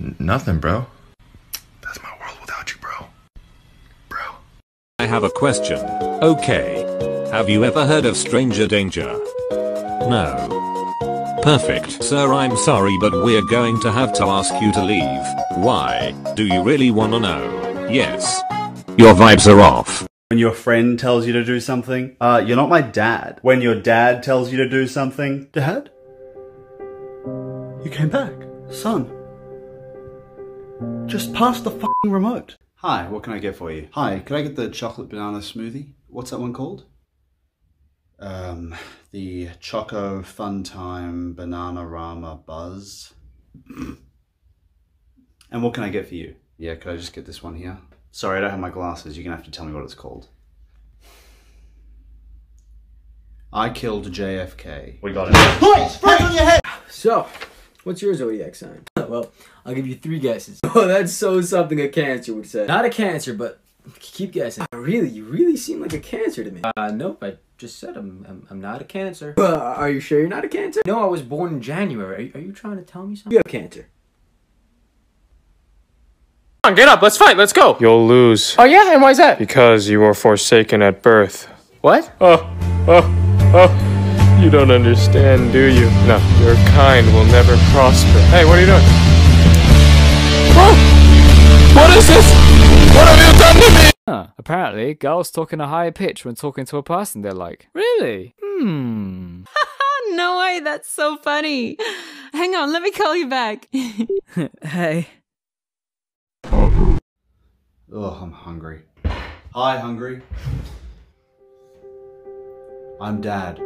N- nothing, bro. I have a question. Okay. Have you ever heard of stranger danger? No. Perfect. Sir, I'm sorry, but we're going to have to ask you to leave. Why? Do you really wanna know? Yes. Your vibes are off. When your friend tells you to do something, uh, you're not my dad. When your dad tells you to do something, dad? You came back. Son. Just pass the fucking remote. Hi, what can I get for you? Hi, could I get the chocolate banana smoothie? What's that one called? Um, the Choco Fun Time Banana Rama Buzz. and what can I get for you? Yeah, could I just get this one here? Sorry, I don't have my glasses. You're gonna have to tell me what it's called. I killed JFK. We got it. Right, right on your head. So, what's your zodiac sign? Well, I'll give you three guesses. Oh, that's so something a cancer would say. Not a cancer, but keep guessing. Really, you really seem like a cancer to me. Uh, nope, I just said I'm, I'm, I'm not a cancer. Uh, are you sure you're not a cancer? No, I was born in January. Are you, are you trying to tell me something? You have cancer. Come on, get up. Let's fight. Let's go. You'll lose. Oh, yeah? And why is that? Because you were forsaken at birth. What? Oh, oh, oh. You don't understand, do you? No, your kind will never prosper. Hey, what are you doing? Whoa! What is this? What have you done to me? Huh. Apparently, girls talk in a higher pitch when talking to a person they're like. Really? Hmm. no way, that's so funny. Hang on, let me call you back. hey. Oh, I'm hungry. Hi, hungry. I'm dad.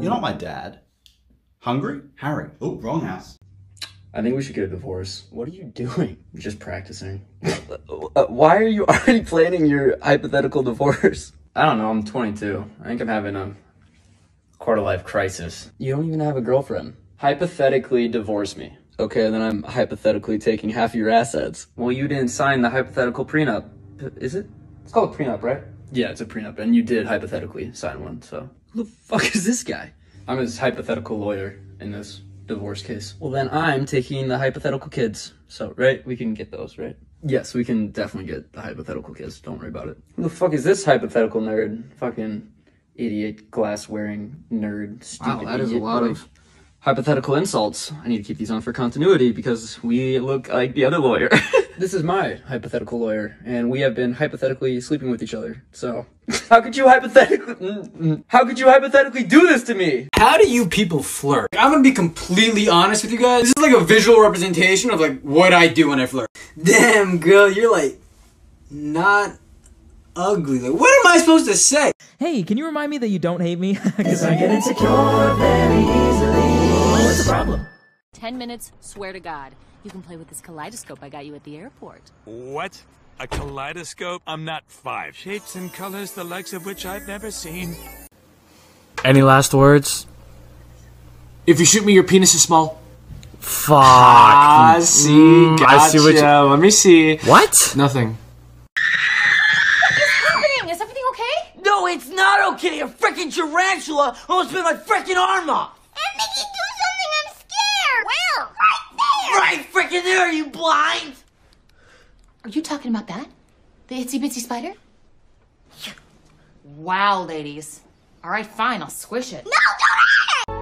You're not my dad. Hungry? Harry. Oh, wrong house. I think we should get a divorce. What are you doing? Just practicing. Uh, why are you already planning your hypothetical divorce? I don't know. I'm 22. I think I'm having a quarter life crisis. You don't even have a girlfriend. Hypothetically divorce me. Okay, then I'm hypothetically taking half of your assets. Well, you didn't sign the hypothetical prenup. Is it? It's called a prenup, right? Yeah, it's a prenup, and you did hypothetically sign one, so. Who the fuck is this guy? I'm his hypothetical lawyer in this divorce case. Well, then I'm taking the hypothetical kids. So, right? We can get those, right? Yes, we can definitely get the hypothetical kids. Don't worry about it. Who the fuck is this hypothetical nerd? Fucking idiot, glass wearing nerd. Stupid Wow, that is a lot boy. of- hypothetical insults. I need to keep these on for continuity because we look like the other lawyer. this is my hypothetical lawyer, and we have been hypothetically sleeping with each other. So, how could you hypothetically? mm, mm, How could you hypothetically do this to me? How do you people flirt? I'm gonna be completely honest with you guys. This is like a visual representation of like what I do when I flirt. Damn, girl, you're like not ugly. Like, what am I supposed to say? Hey, can you remind me that you don't hate me? Because I get insecure very easily. What's the problem? Ten minutes, swear to God. You can play with this kaleidoscope I got you at the airport. What? A kaleidoscope? I'm not five. Shapes and colors, the likes of which I've never seen. Any last words? If you shoot me, your penis is small. Fuck. I see, Mm, gotcha. I see what you- Let me see. What? Nothing. happening? Is everything okay? No, it's not okay. A freaking tarantula almost bit my freaking arm off. And Mickey, do something! I'm scared! Where? Right there! Right freaking there, you blind! Are you talking about that? The itsy bitsy spider? Yeah. Wow, ladies. All right, fine, I'll squish it. No, don't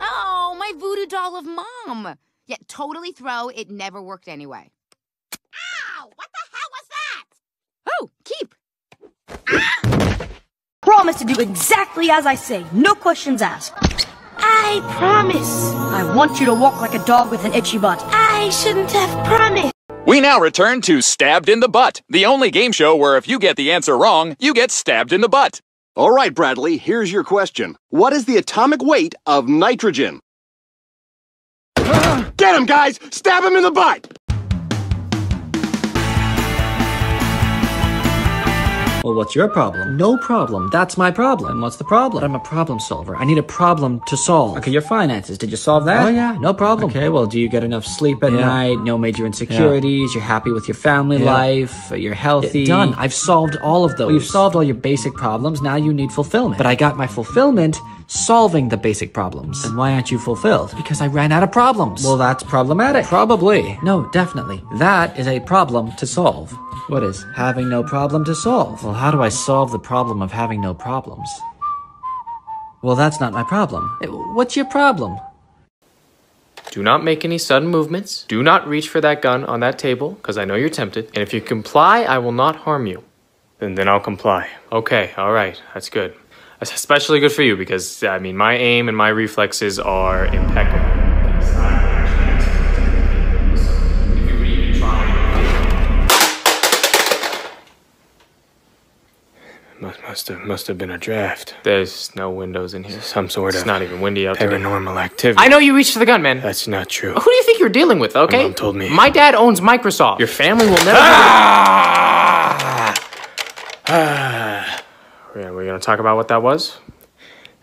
Oh, my voodoo doll of mom. Yeah, totally throw. It never worked anyway. Ow! What the hell was that? Oh, keep. Ah! Promise to do exactly as I say, no questions asked. I promise. I want you to walk like a dog with an itchy butt. I shouldn't have promised. We now return to Stabbed in the Butt, the only game show where if you get the answer wrong, you get stabbed in the butt. All right, Bradley, here's your question. What is the atomic weight of nitrogen? Get him, guys! Stab him in the butt! Well, what's your problem? No problem. That's my problem. And what's the problem? I'm a problem solver. I need a problem to solve. Okay, your finances. Did you solve that? Oh, yeah, no problem. Okay, well, do you get enough sleep at Yeah. night? No major insecurities? You're happy with your family Yeah. life? You're healthy? Done. I've solved all of those. Well, you've solved all your basic problems. Now you need fulfillment. But I got my fulfillment solving the basic problems. And why aren't you fulfilled? Because I ran out of problems. Well, that's problematic. Probably. No, definitely. That is a problem to solve. What is? Having no problem to solve. Well, how do I solve the problem of having no problems? Well, that's not my problem. Eh, What's your problem? Do not make any sudden movements. Do not reach for that gun on that table, because I know you're tempted. And if you comply, I will not harm you. Then, then I'll comply. Okay, all right, that's good. That's especially good for you because I mean, my aim and my reflexes are impeccable. Must, must have must have been a draft. There's no windows in here. Some sort of. It's not even windy out there. Paranormal activity. I know you reached for the gun, man. That's not true. Who do you think you're dealing with? Okay. My mom told me. My dad owns Microsoft. Your family will never. Ah! Yeah, we're gonna talk about what that was.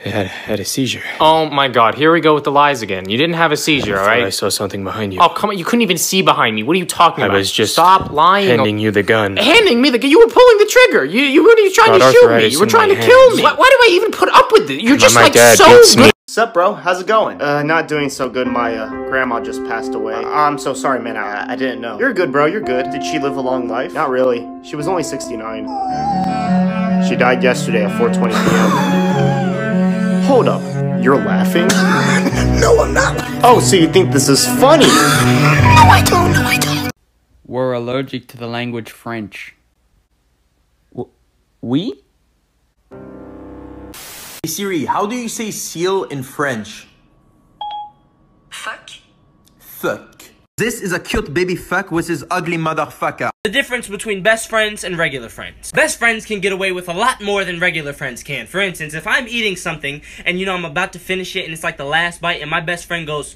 I had, had a seizure. Oh my god, here we go with the lies again. You didn't have a seizure, I all thought right? I saw something behind you. Oh, come on. You couldn't even see behind me. What are you talking I about? was just Stop lying. handing you the gun. Handing me the gun? You were pulling the trigger. You, you weren't trying Got to shoot me. You were trying to my kill me. Why, why do I even put up with it? You're just my like dad so beats me. good. Sup, bro? How's it going? Uh, not doing so good. My uh, grandma just passed away. Uh, I'm so sorry, man. I, I didn't know. You're good, bro. You're good. Did she live a long life? Not really. She was only 69. She died yesterday at 4:20 p.m. Hold up. You're laughing? no, I'm not. Oh, so you think this is funny? no, I don't. No, I don't. We're allergic to the language French. We? Hey Siri, how do you say seal in French? Fuck. fuck. This is a cute baby fuck with his ugly motherfucker. The difference between best friends and regular friends. Best friends can get away with a lot more than regular friends can. For instance, if I'm eating something and you know I'm about to finish it and it's like the last bite and my best friend goes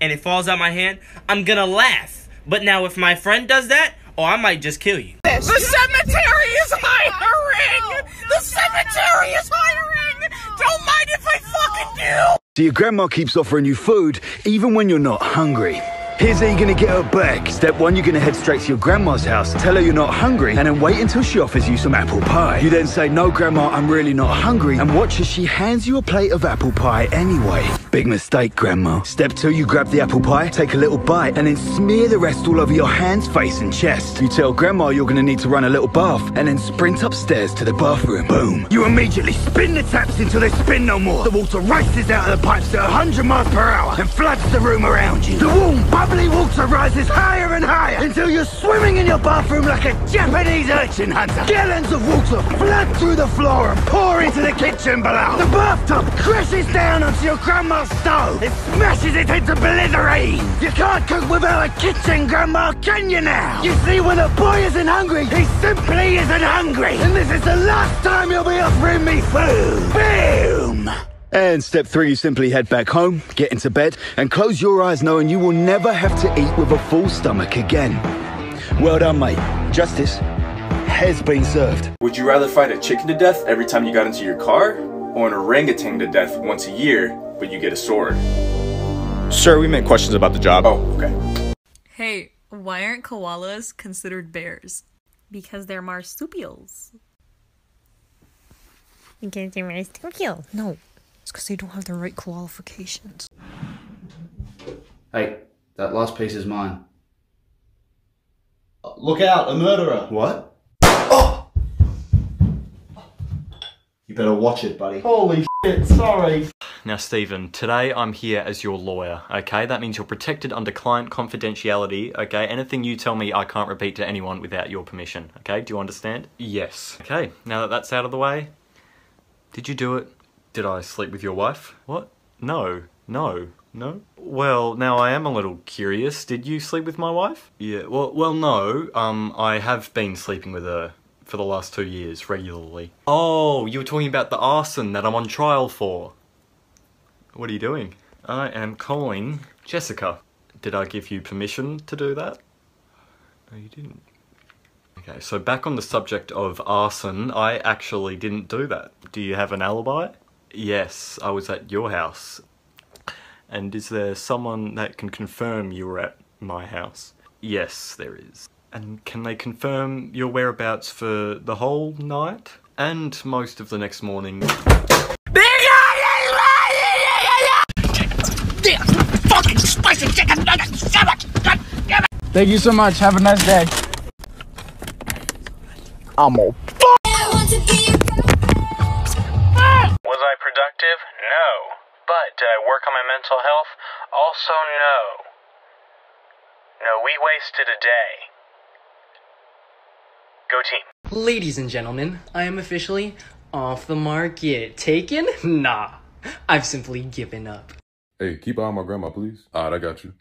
and it falls out my hand, I'm gonna laugh. But now if my friend does that, oh I might just kill you. The cemetery is hiring! The cemetery is hiring! Don't mind if I fucking do! So your grandma keeps offering you food even when you're not hungry. Here's how you're gonna get her back. Step one, you're gonna head straight to your grandma's house, tell her you're not hungry, and then wait until she offers you some apple pie. You then say, no grandma, I'm really not hungry, and watch as she hands you a plate of apple pie anyway. Big mistake, grandma. Step two, you grab the apple pie, take a little bite, and then smear the rest all over your hands, face, and chest. You tell grandma you're gonna need to run a little bath, and then sprint upstairs to the bathroom. Boom. You immediately spin the taps until they spin no more. The water races out of the pipes at 100 miles per hour and floods the room around you. The warm, bubbly water rises higher and higher until you're swimming in your bathroom like a Japanese urchin hunter. Gallons of water flood through the floor and pour into the kitchen below. The bathtub crashes down onto your grandma's stove. It smashes it into blizzarine. You can't cook without a kitchen, grandma, can you now? You see, when a boy isn't hungry, he simply isn't hungry. And this is the last time you'll be offering me food. Boom! And step three, you simply head back home, get into bed, and close your eyes knowing you will never have to eat with a full stomach again. Well done, mate. Justice has been served. Would you rather fight a chicken to death every time you got into your car, or an orangutan to death once a year, but you get a sword? Sir, we meant questions about the job. Oh, okay. Hey, why aren't koalas considered bears? Because they're marsupials. Because they're marsupials. No, it's because they don't have the right qualifications. Hey, that last piece is mine. Uh, look out, a murderer. What? Oh! You better watch it, buddy. Holy shit, sorry. Now, Stephen, today I'm here as your lawyer, okay? That means you're protected under client confidentiality, okay? Anything you tell me I can't repeat to anyone without your permission, okay? Do you understand? Yes. Okay, now that that's out of the way, did you do it? Did I sleep with your wife? What? No. No. No? Well, now I am a little curious. Did you sleep with my wife? Yeah, well, well, no. Um, I have been sleeping with her for the last two years, regularly. Oh, you were talking about the arson that I'm on trial for. What are you doing? I am calling Jessica. Did I give you permission to do that? No, you didn't. Okay, so back on the subject of arson, I actually didn't do that. Do you have an alibi? Yes, I was at your house. And is there someone that can confirm you were at my house? Yes, there is. And can they confirm your whereabouts for the whole night? And most of the next morning? Damn, fucking spicy chicken nuggets! Damn it! God damn it! Thank you so much. Have a nice day. I'm a But did I work on my mental health? Also no. No, we wasted a day. Go team. Ladies and gentlemen, I am officially off the market. Taken? Nah. I've simply given up. Hey, keep an eye on my grandma, please. Alright, I got you.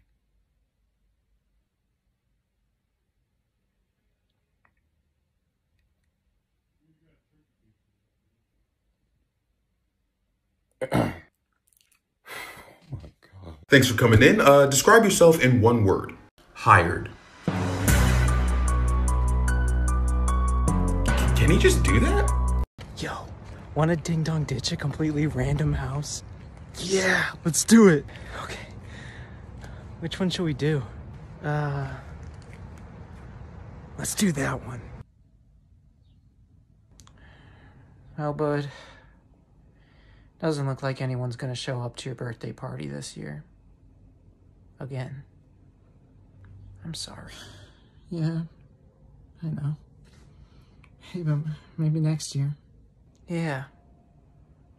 Thanks for coming in. Uh, describe yourself in one word. Hired. Can he just do that? Yo, want a ding dong ditch a completely random house? Yeah, let's do it. Okay. Which one should we do? Uh, let's do that one. Well, bud, doesn't look like anyone's gonna show up to your birthday party this year. Again. I'm sorry. Yeah, I know. Hey, but maybe next year. Yeah.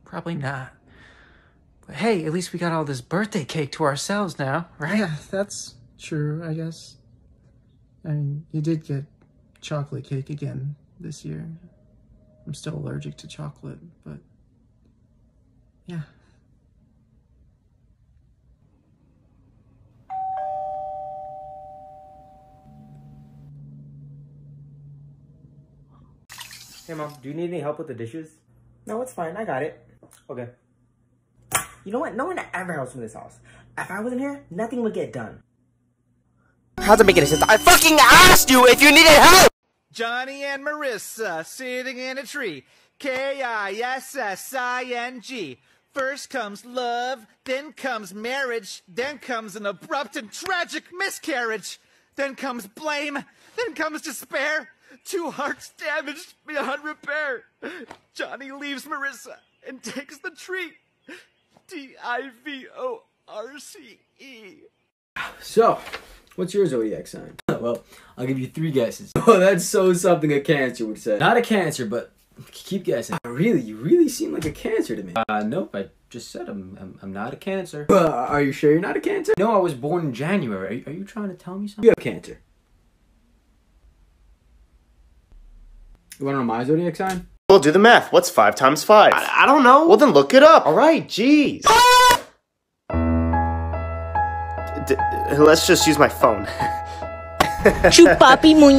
Probably not. But hey, at least we got all this birthday cake to ourselves now, right? Yeah, that's true, I guess. I mean, you did get chocolate cake again this year. I'm still allergic to chocolate, but yeah. Hey, Mom, do you need any help with the dishes? No, it's fine. I got it. Okay. You know what? No one ever helps me in this house. If I wasn't here, nothing would get done. How's it making sense? I fucking asked you if you needed help! Johnny and Marissa sitting in a tree. K-I-S-S-I-N-G. First comes love, then comes marriage, then comes an abrupt and tragic miscarriage. Then comes blame, then comes despair. Two hearts damaged beyond repair. Johnny leaves Marissa and takes the tree. D-I-V-O-R-C-E. So, what's your zodiac sign? well, I'll give you three guesses. Oh, that's so something a cancer would say. Not a cancer, but keep guessing. Really, you really seem like a cancer to me. Uh, nope, I just said I'm, I'm, I'm not a cancer. Uh, are you sure you're not a cancer? No, I was born in January. Are are you trying to tell me something? You have cancer. You wanna know my zodiac sign? Well, do the math. What's five times five? I, don't know. Well, then look it up. All right, jeez. D- d- let's just use my phone. Chupapi muy.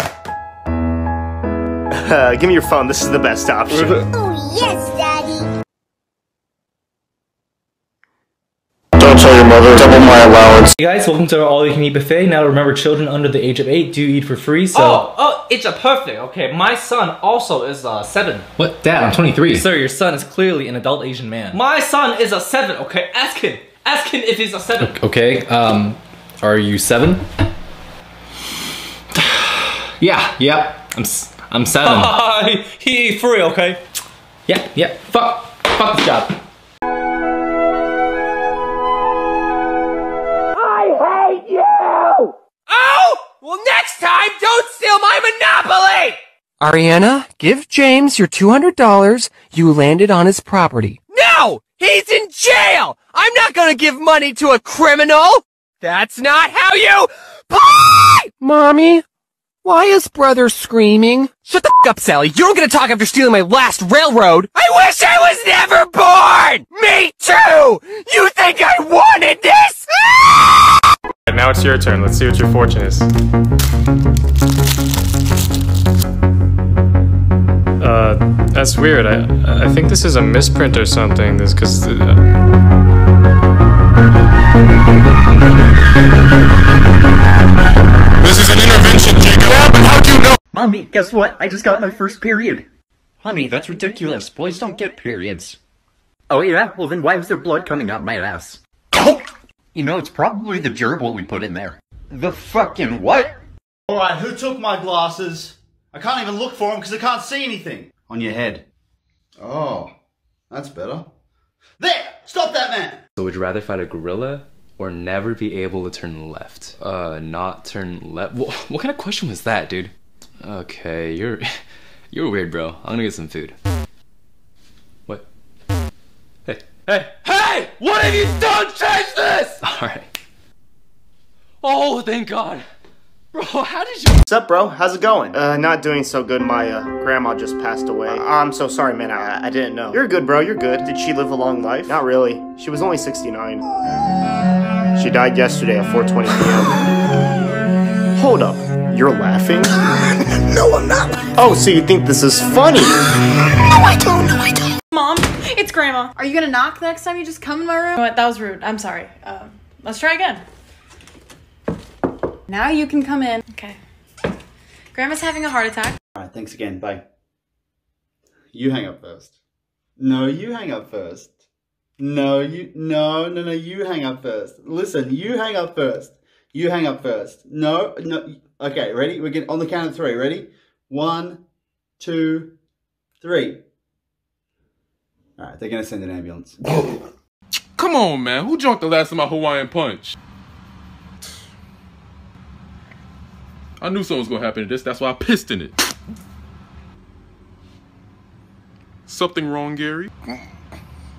Uh, give me your phone. This is the best option. Oh, yes, mother. Double my allowance. Hey guys, welcome to our all you can eat buffet. Now remember, children under the age of eight do eat for free. So. Oh, oh, it's a perfect. Okay, my son also is uh, seven. What, Dad? I'm 23. Sir, your son is clearly an adult Asian man. My son is a seven. Okay, ask him. Ask him if he's a seven. Okay. Um, are you seven? yeah. Yep. I'm. s- I'm seven. he he free. Okay. yeah. Yeah. Fuck. Fuck this job. Well, next time, don't steal my Monopoly! Ariana, give James your $200. You landed on his property. No! He's in jail! I'm not gonna give money to a criminal! That's not how you play! Mommy, why is brother screaming? Shut the f up, Sally. You don't get to talk after stealing my last railroad. I wish I was never born! Me too! You think I wanted this? Alright, now it's your turn. Let's see what your fortune is. Uh, that's weird. I I think this is a misprint or something. This because. This is an intervention, Jacob. how do you know? Mommy, guess what? I just got my first period. Honey, that's ridiculous. Boys don't get periods. Oh yeah? Well then why is there blood coming out my ass? You know, it's probably the gerbil we put in there. The fucking what? Alright, who took my glasses? I can't even look for them because I can't see anything. On your head. Oh, that's better. There! Stop that man! So would you rather fight a gorilla or never be able to turn left? Uh, not turn left? What, what kind of question was that, dude? Okay, you're you're weird, bro. I'm gonna get some food. What? Hey, hey! Hey! What have you done? Change this! Alright. Oh, thank God. Bro, how did you? What's up, bro? How's it going? Uh, not doing so good. My uh, grandma just passed away. Uh, I'm so sorry, man. I, I didn't know. You're good, bro. You're good. Did she live a long life? Not really. She was only 69. She died yesterday at 4:20 p.m. Hold up. You're laughing? no, I'm not. Oh, so you think this is funny? No, I don't. No, I don't. Mom, it's Grandma. Are you gonna knock the next time you just come in my room? What? That was rude. I'm sorry. Um, let's try again. Now you can come in. Okay. Grandma's having a heart attack. Alright, thanks again. Bye. You hang up first. No, you hang up first. No, you. No, no, no, you hang up first. Listen, you hang up first. You hang up first. No, no. Okay, ready? We're getting on the count of three. Ready? One, two, three. Alright, they're gonna send an ambulance. Come on, man. Who drunk the last of my Hawaiian punch? I knew something was gonna happen to this. That's why I pissed in it. Something wrong, Gary?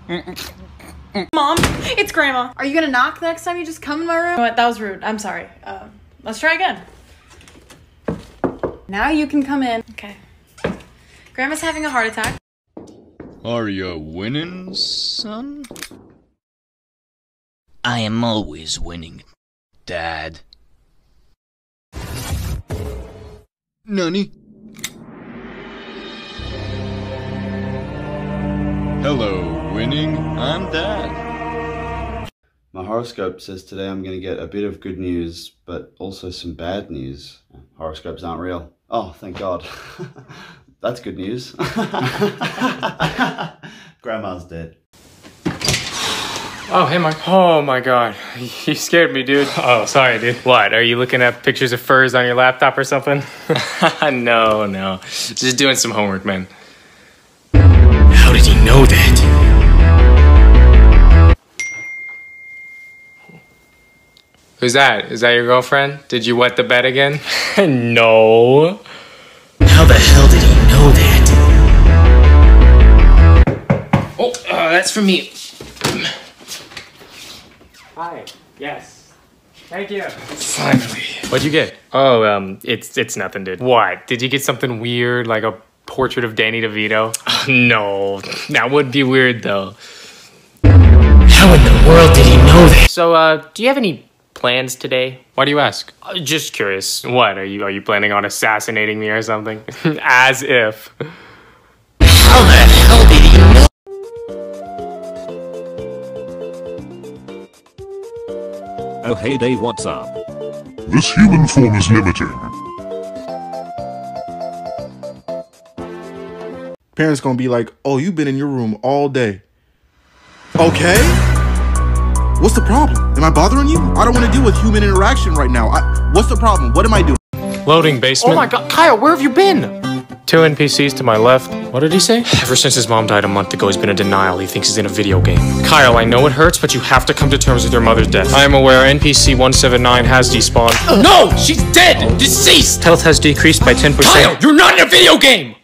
Mom, it's Grandma. Are you gonna knock the next time you just come in my room? What? That was rude. I'm sorry. Um, let's try again. Now you can come in. Okay. Grandma's having a heart attack. Are you winning, son? I am always winning, Dad. Nani? Hello, winning. I'm Dad. My horoscope says today I'm going to get a bit of good news, but also some bad news. Horoscopes aren't real. Oh, thank God. That's good news. Grandma's dead. Oh, hey, Mark. Oh my god. You scared me, dude. Oh, sorry, dude. What? Are you looking at pictures of furs on your laptop or something? no, no. Just doing some homework, man. How did he know that? Who's that? Is that your girlfriend? Did you wet the bed again? no. How the hell did Oh, uh, that's for me. Hi. Yes. Thank you. Finally. What'd you get? Oh, um, it's it's nothing, dude. What? Did you get something weird, like a portrait of Danny DeVito? no, that would be weird though. How in the world did he know that? So, uh, do you have any plans today? Why do you ask? Uh, just curious. What are you? Are you planning on assassinating me or something? As if. How the Oh hey Dave what's up? This human form is limiting. Parents gonna be like, oh, you've been in your room all day. Okay? What's the problem? Am I bothering you? I don't want to deal with human interaction right now. I, what's the problem? What am I doing? Loading basement. Oh my god, Kyle, where have you been? Two NPCs to my left. What did he say? Ever since his mom died a month ago, he's been in denial. He thinks he's in a video game. Kyle, I know it hurts, but you have to come to terms with your mother's death. I am aware NPC 179 has despawned. Oh, no! She's dead! Deceased! Health has decreased by 10%. Kyle, you're not in a video game!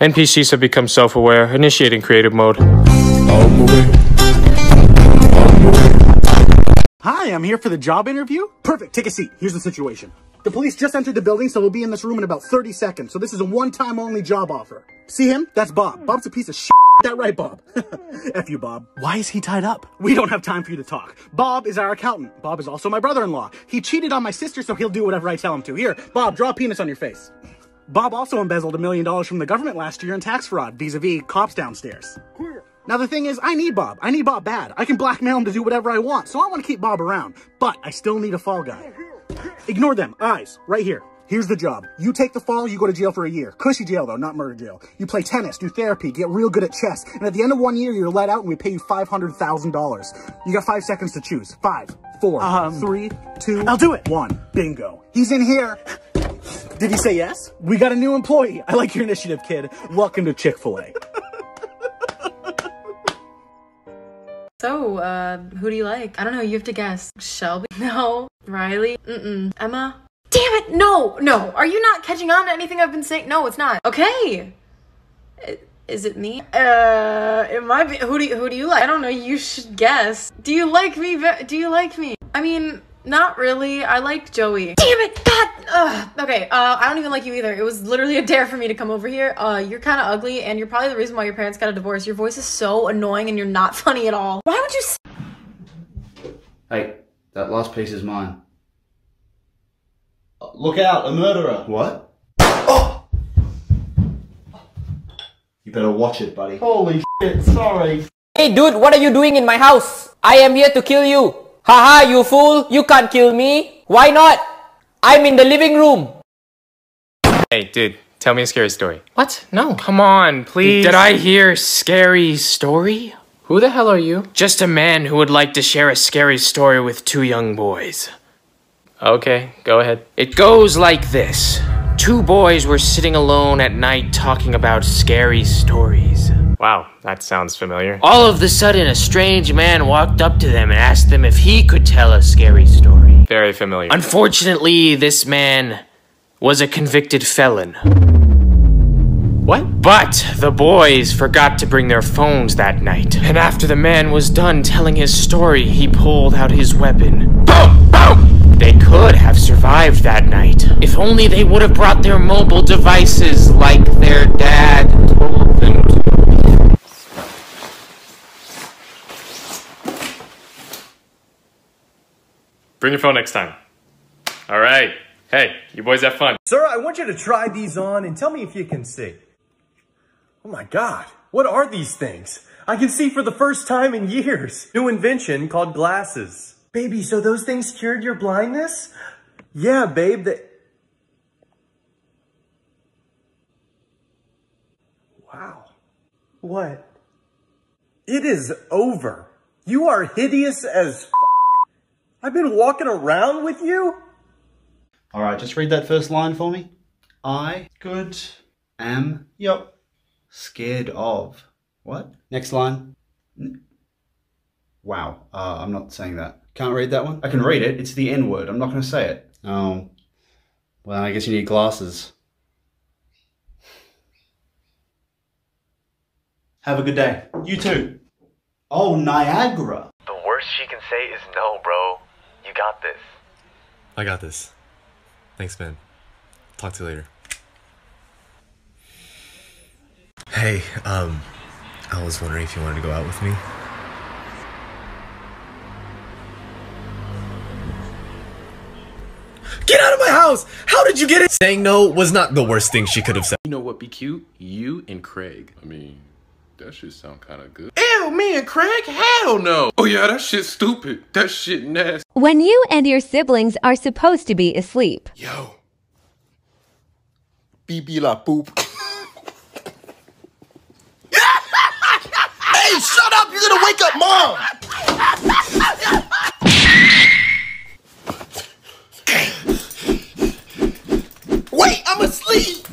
NPCs have become self-aware, initiating creative mode. Hi, I'm here for the job interview. Perfect. Take a seat. Here's the situation. The police just entered the building, so they'll be in this room in about 30 seconds. So this is a one-time only job offer. See him? That's Bob. Bob's a piece of shit. That right, Bob? F you, Bob. Why is he tied up? We don't have time for you to talk. Bob is our accountant. Bob is also my brother-in-law. He cheated on my sister, so he'll do whatever I tell him to. Here, Bob, draw a penis on your face. Bob also embezzled a million dollars from the government last year in tax fraud, vis-a-vis cops downstairs. Now the thing is, I need Bob. I need Bob bad. I can blackmail him to do whatever I want, so I want to keep Bob around. But I still need a fall guy. Ignore them. Eyes. Right here. Here's the job. You take the fall, you go to jail for a year. Cushy jail though, not murder jail. You play tennis, do therapy, get real good at chess, and at the end of one year, you're let out and we pay you $500,000. You got five seconds to choose. Five, four, Um, three, two, I'll do it. one. Bingo. He's in here. Did he say yes? We got a new employee. I like your initiative, kid. Welcome to Chick-fil-A. So, uh, who do you like? I don't know, you have to guess. Shelby? No. Riley? Mm-mm. Emma? Damn it! No! No! Are you not catching on to anything I've been saying? No, it's not. Okay! Is it me? Uh, it might be. Who do you, who do you like? I don't know. You should guess. Do you like me? Do you like me? I mean, not really. I like Joey. Damn it! God! Ugh. Okay, uh, I don't even like you either. It was literally a dare for me to come over here. Uh, you're kind of ugly, and you're probably the reason why your parents got a divorce. Your voice is so annoying, and you're not funny at all. Why would you? s- Hey, that last piece is mine. Uh, Look out, a murderer. What? Oh! You better watch it, buddy. Holy shit, sorry. Hey dude, what are you doing in my house? I am here to kill you. Haha, you fool. You can't kill me. Why not? I'm in the living room. Hey, dude, tell me a scary story. What? No. Come on, please. Did I hear scary story? Who the hell are you? Just a man who would like to share a scary story with two young boys. Okay, go ahead. It goes like this. Two boys were sitting alone at night talking about scary stories. Wow, that sounds familiar. All of a sudden, a strange man walked up to them and asked them if he could tell a scary story. Very familiar. Unfortunately, this man was a convicted felon. What? But the boys forgot to bring their phones that night. And after the man was done telling his story, he pulled out his weapon. Boom! Boom! They could have survived that night. If only they would have brought their mobile devices like their dad told them to. Bring your phone next time. All right. Hey, you boys have fun. Sir, I want you to try these on and tell me if you can see. Oh my god, what are these things? I can see for the first time in years. New invention called glasses. Baby, so those things cured your blindness? Yeah, babe, they... Wow. What? It is over. You are hideous as I've been walking around with you? All right, just read that first line for me. I good am yep scared of what? Next line. N- Wow, uh, I'm not saying that. Can't read that one. I can read it. It's the N word. I'm not going to say it. Oh, well, I guess you need glasses. Have a good day. You too. Oh, Niagara. The worst she can say is no, bro. You got this. I got this. Thanks, man. Talk to you later. Hey, um, I was wondering if you wanted to go out with me. Get out of my house! How did you get it? Saying no was not the worst thing she could have said. You know what be cute? You and Craig. I mean, that shit sound kind of good. Ew, me and Craig? Hell no. Oh yeah, that shit stupid. That shit nasty. When you and your siblings are supposed to be asleep. Yo. BB la poop. hey, shut up! You're gonna wake up mom! Wait, I'm asleep!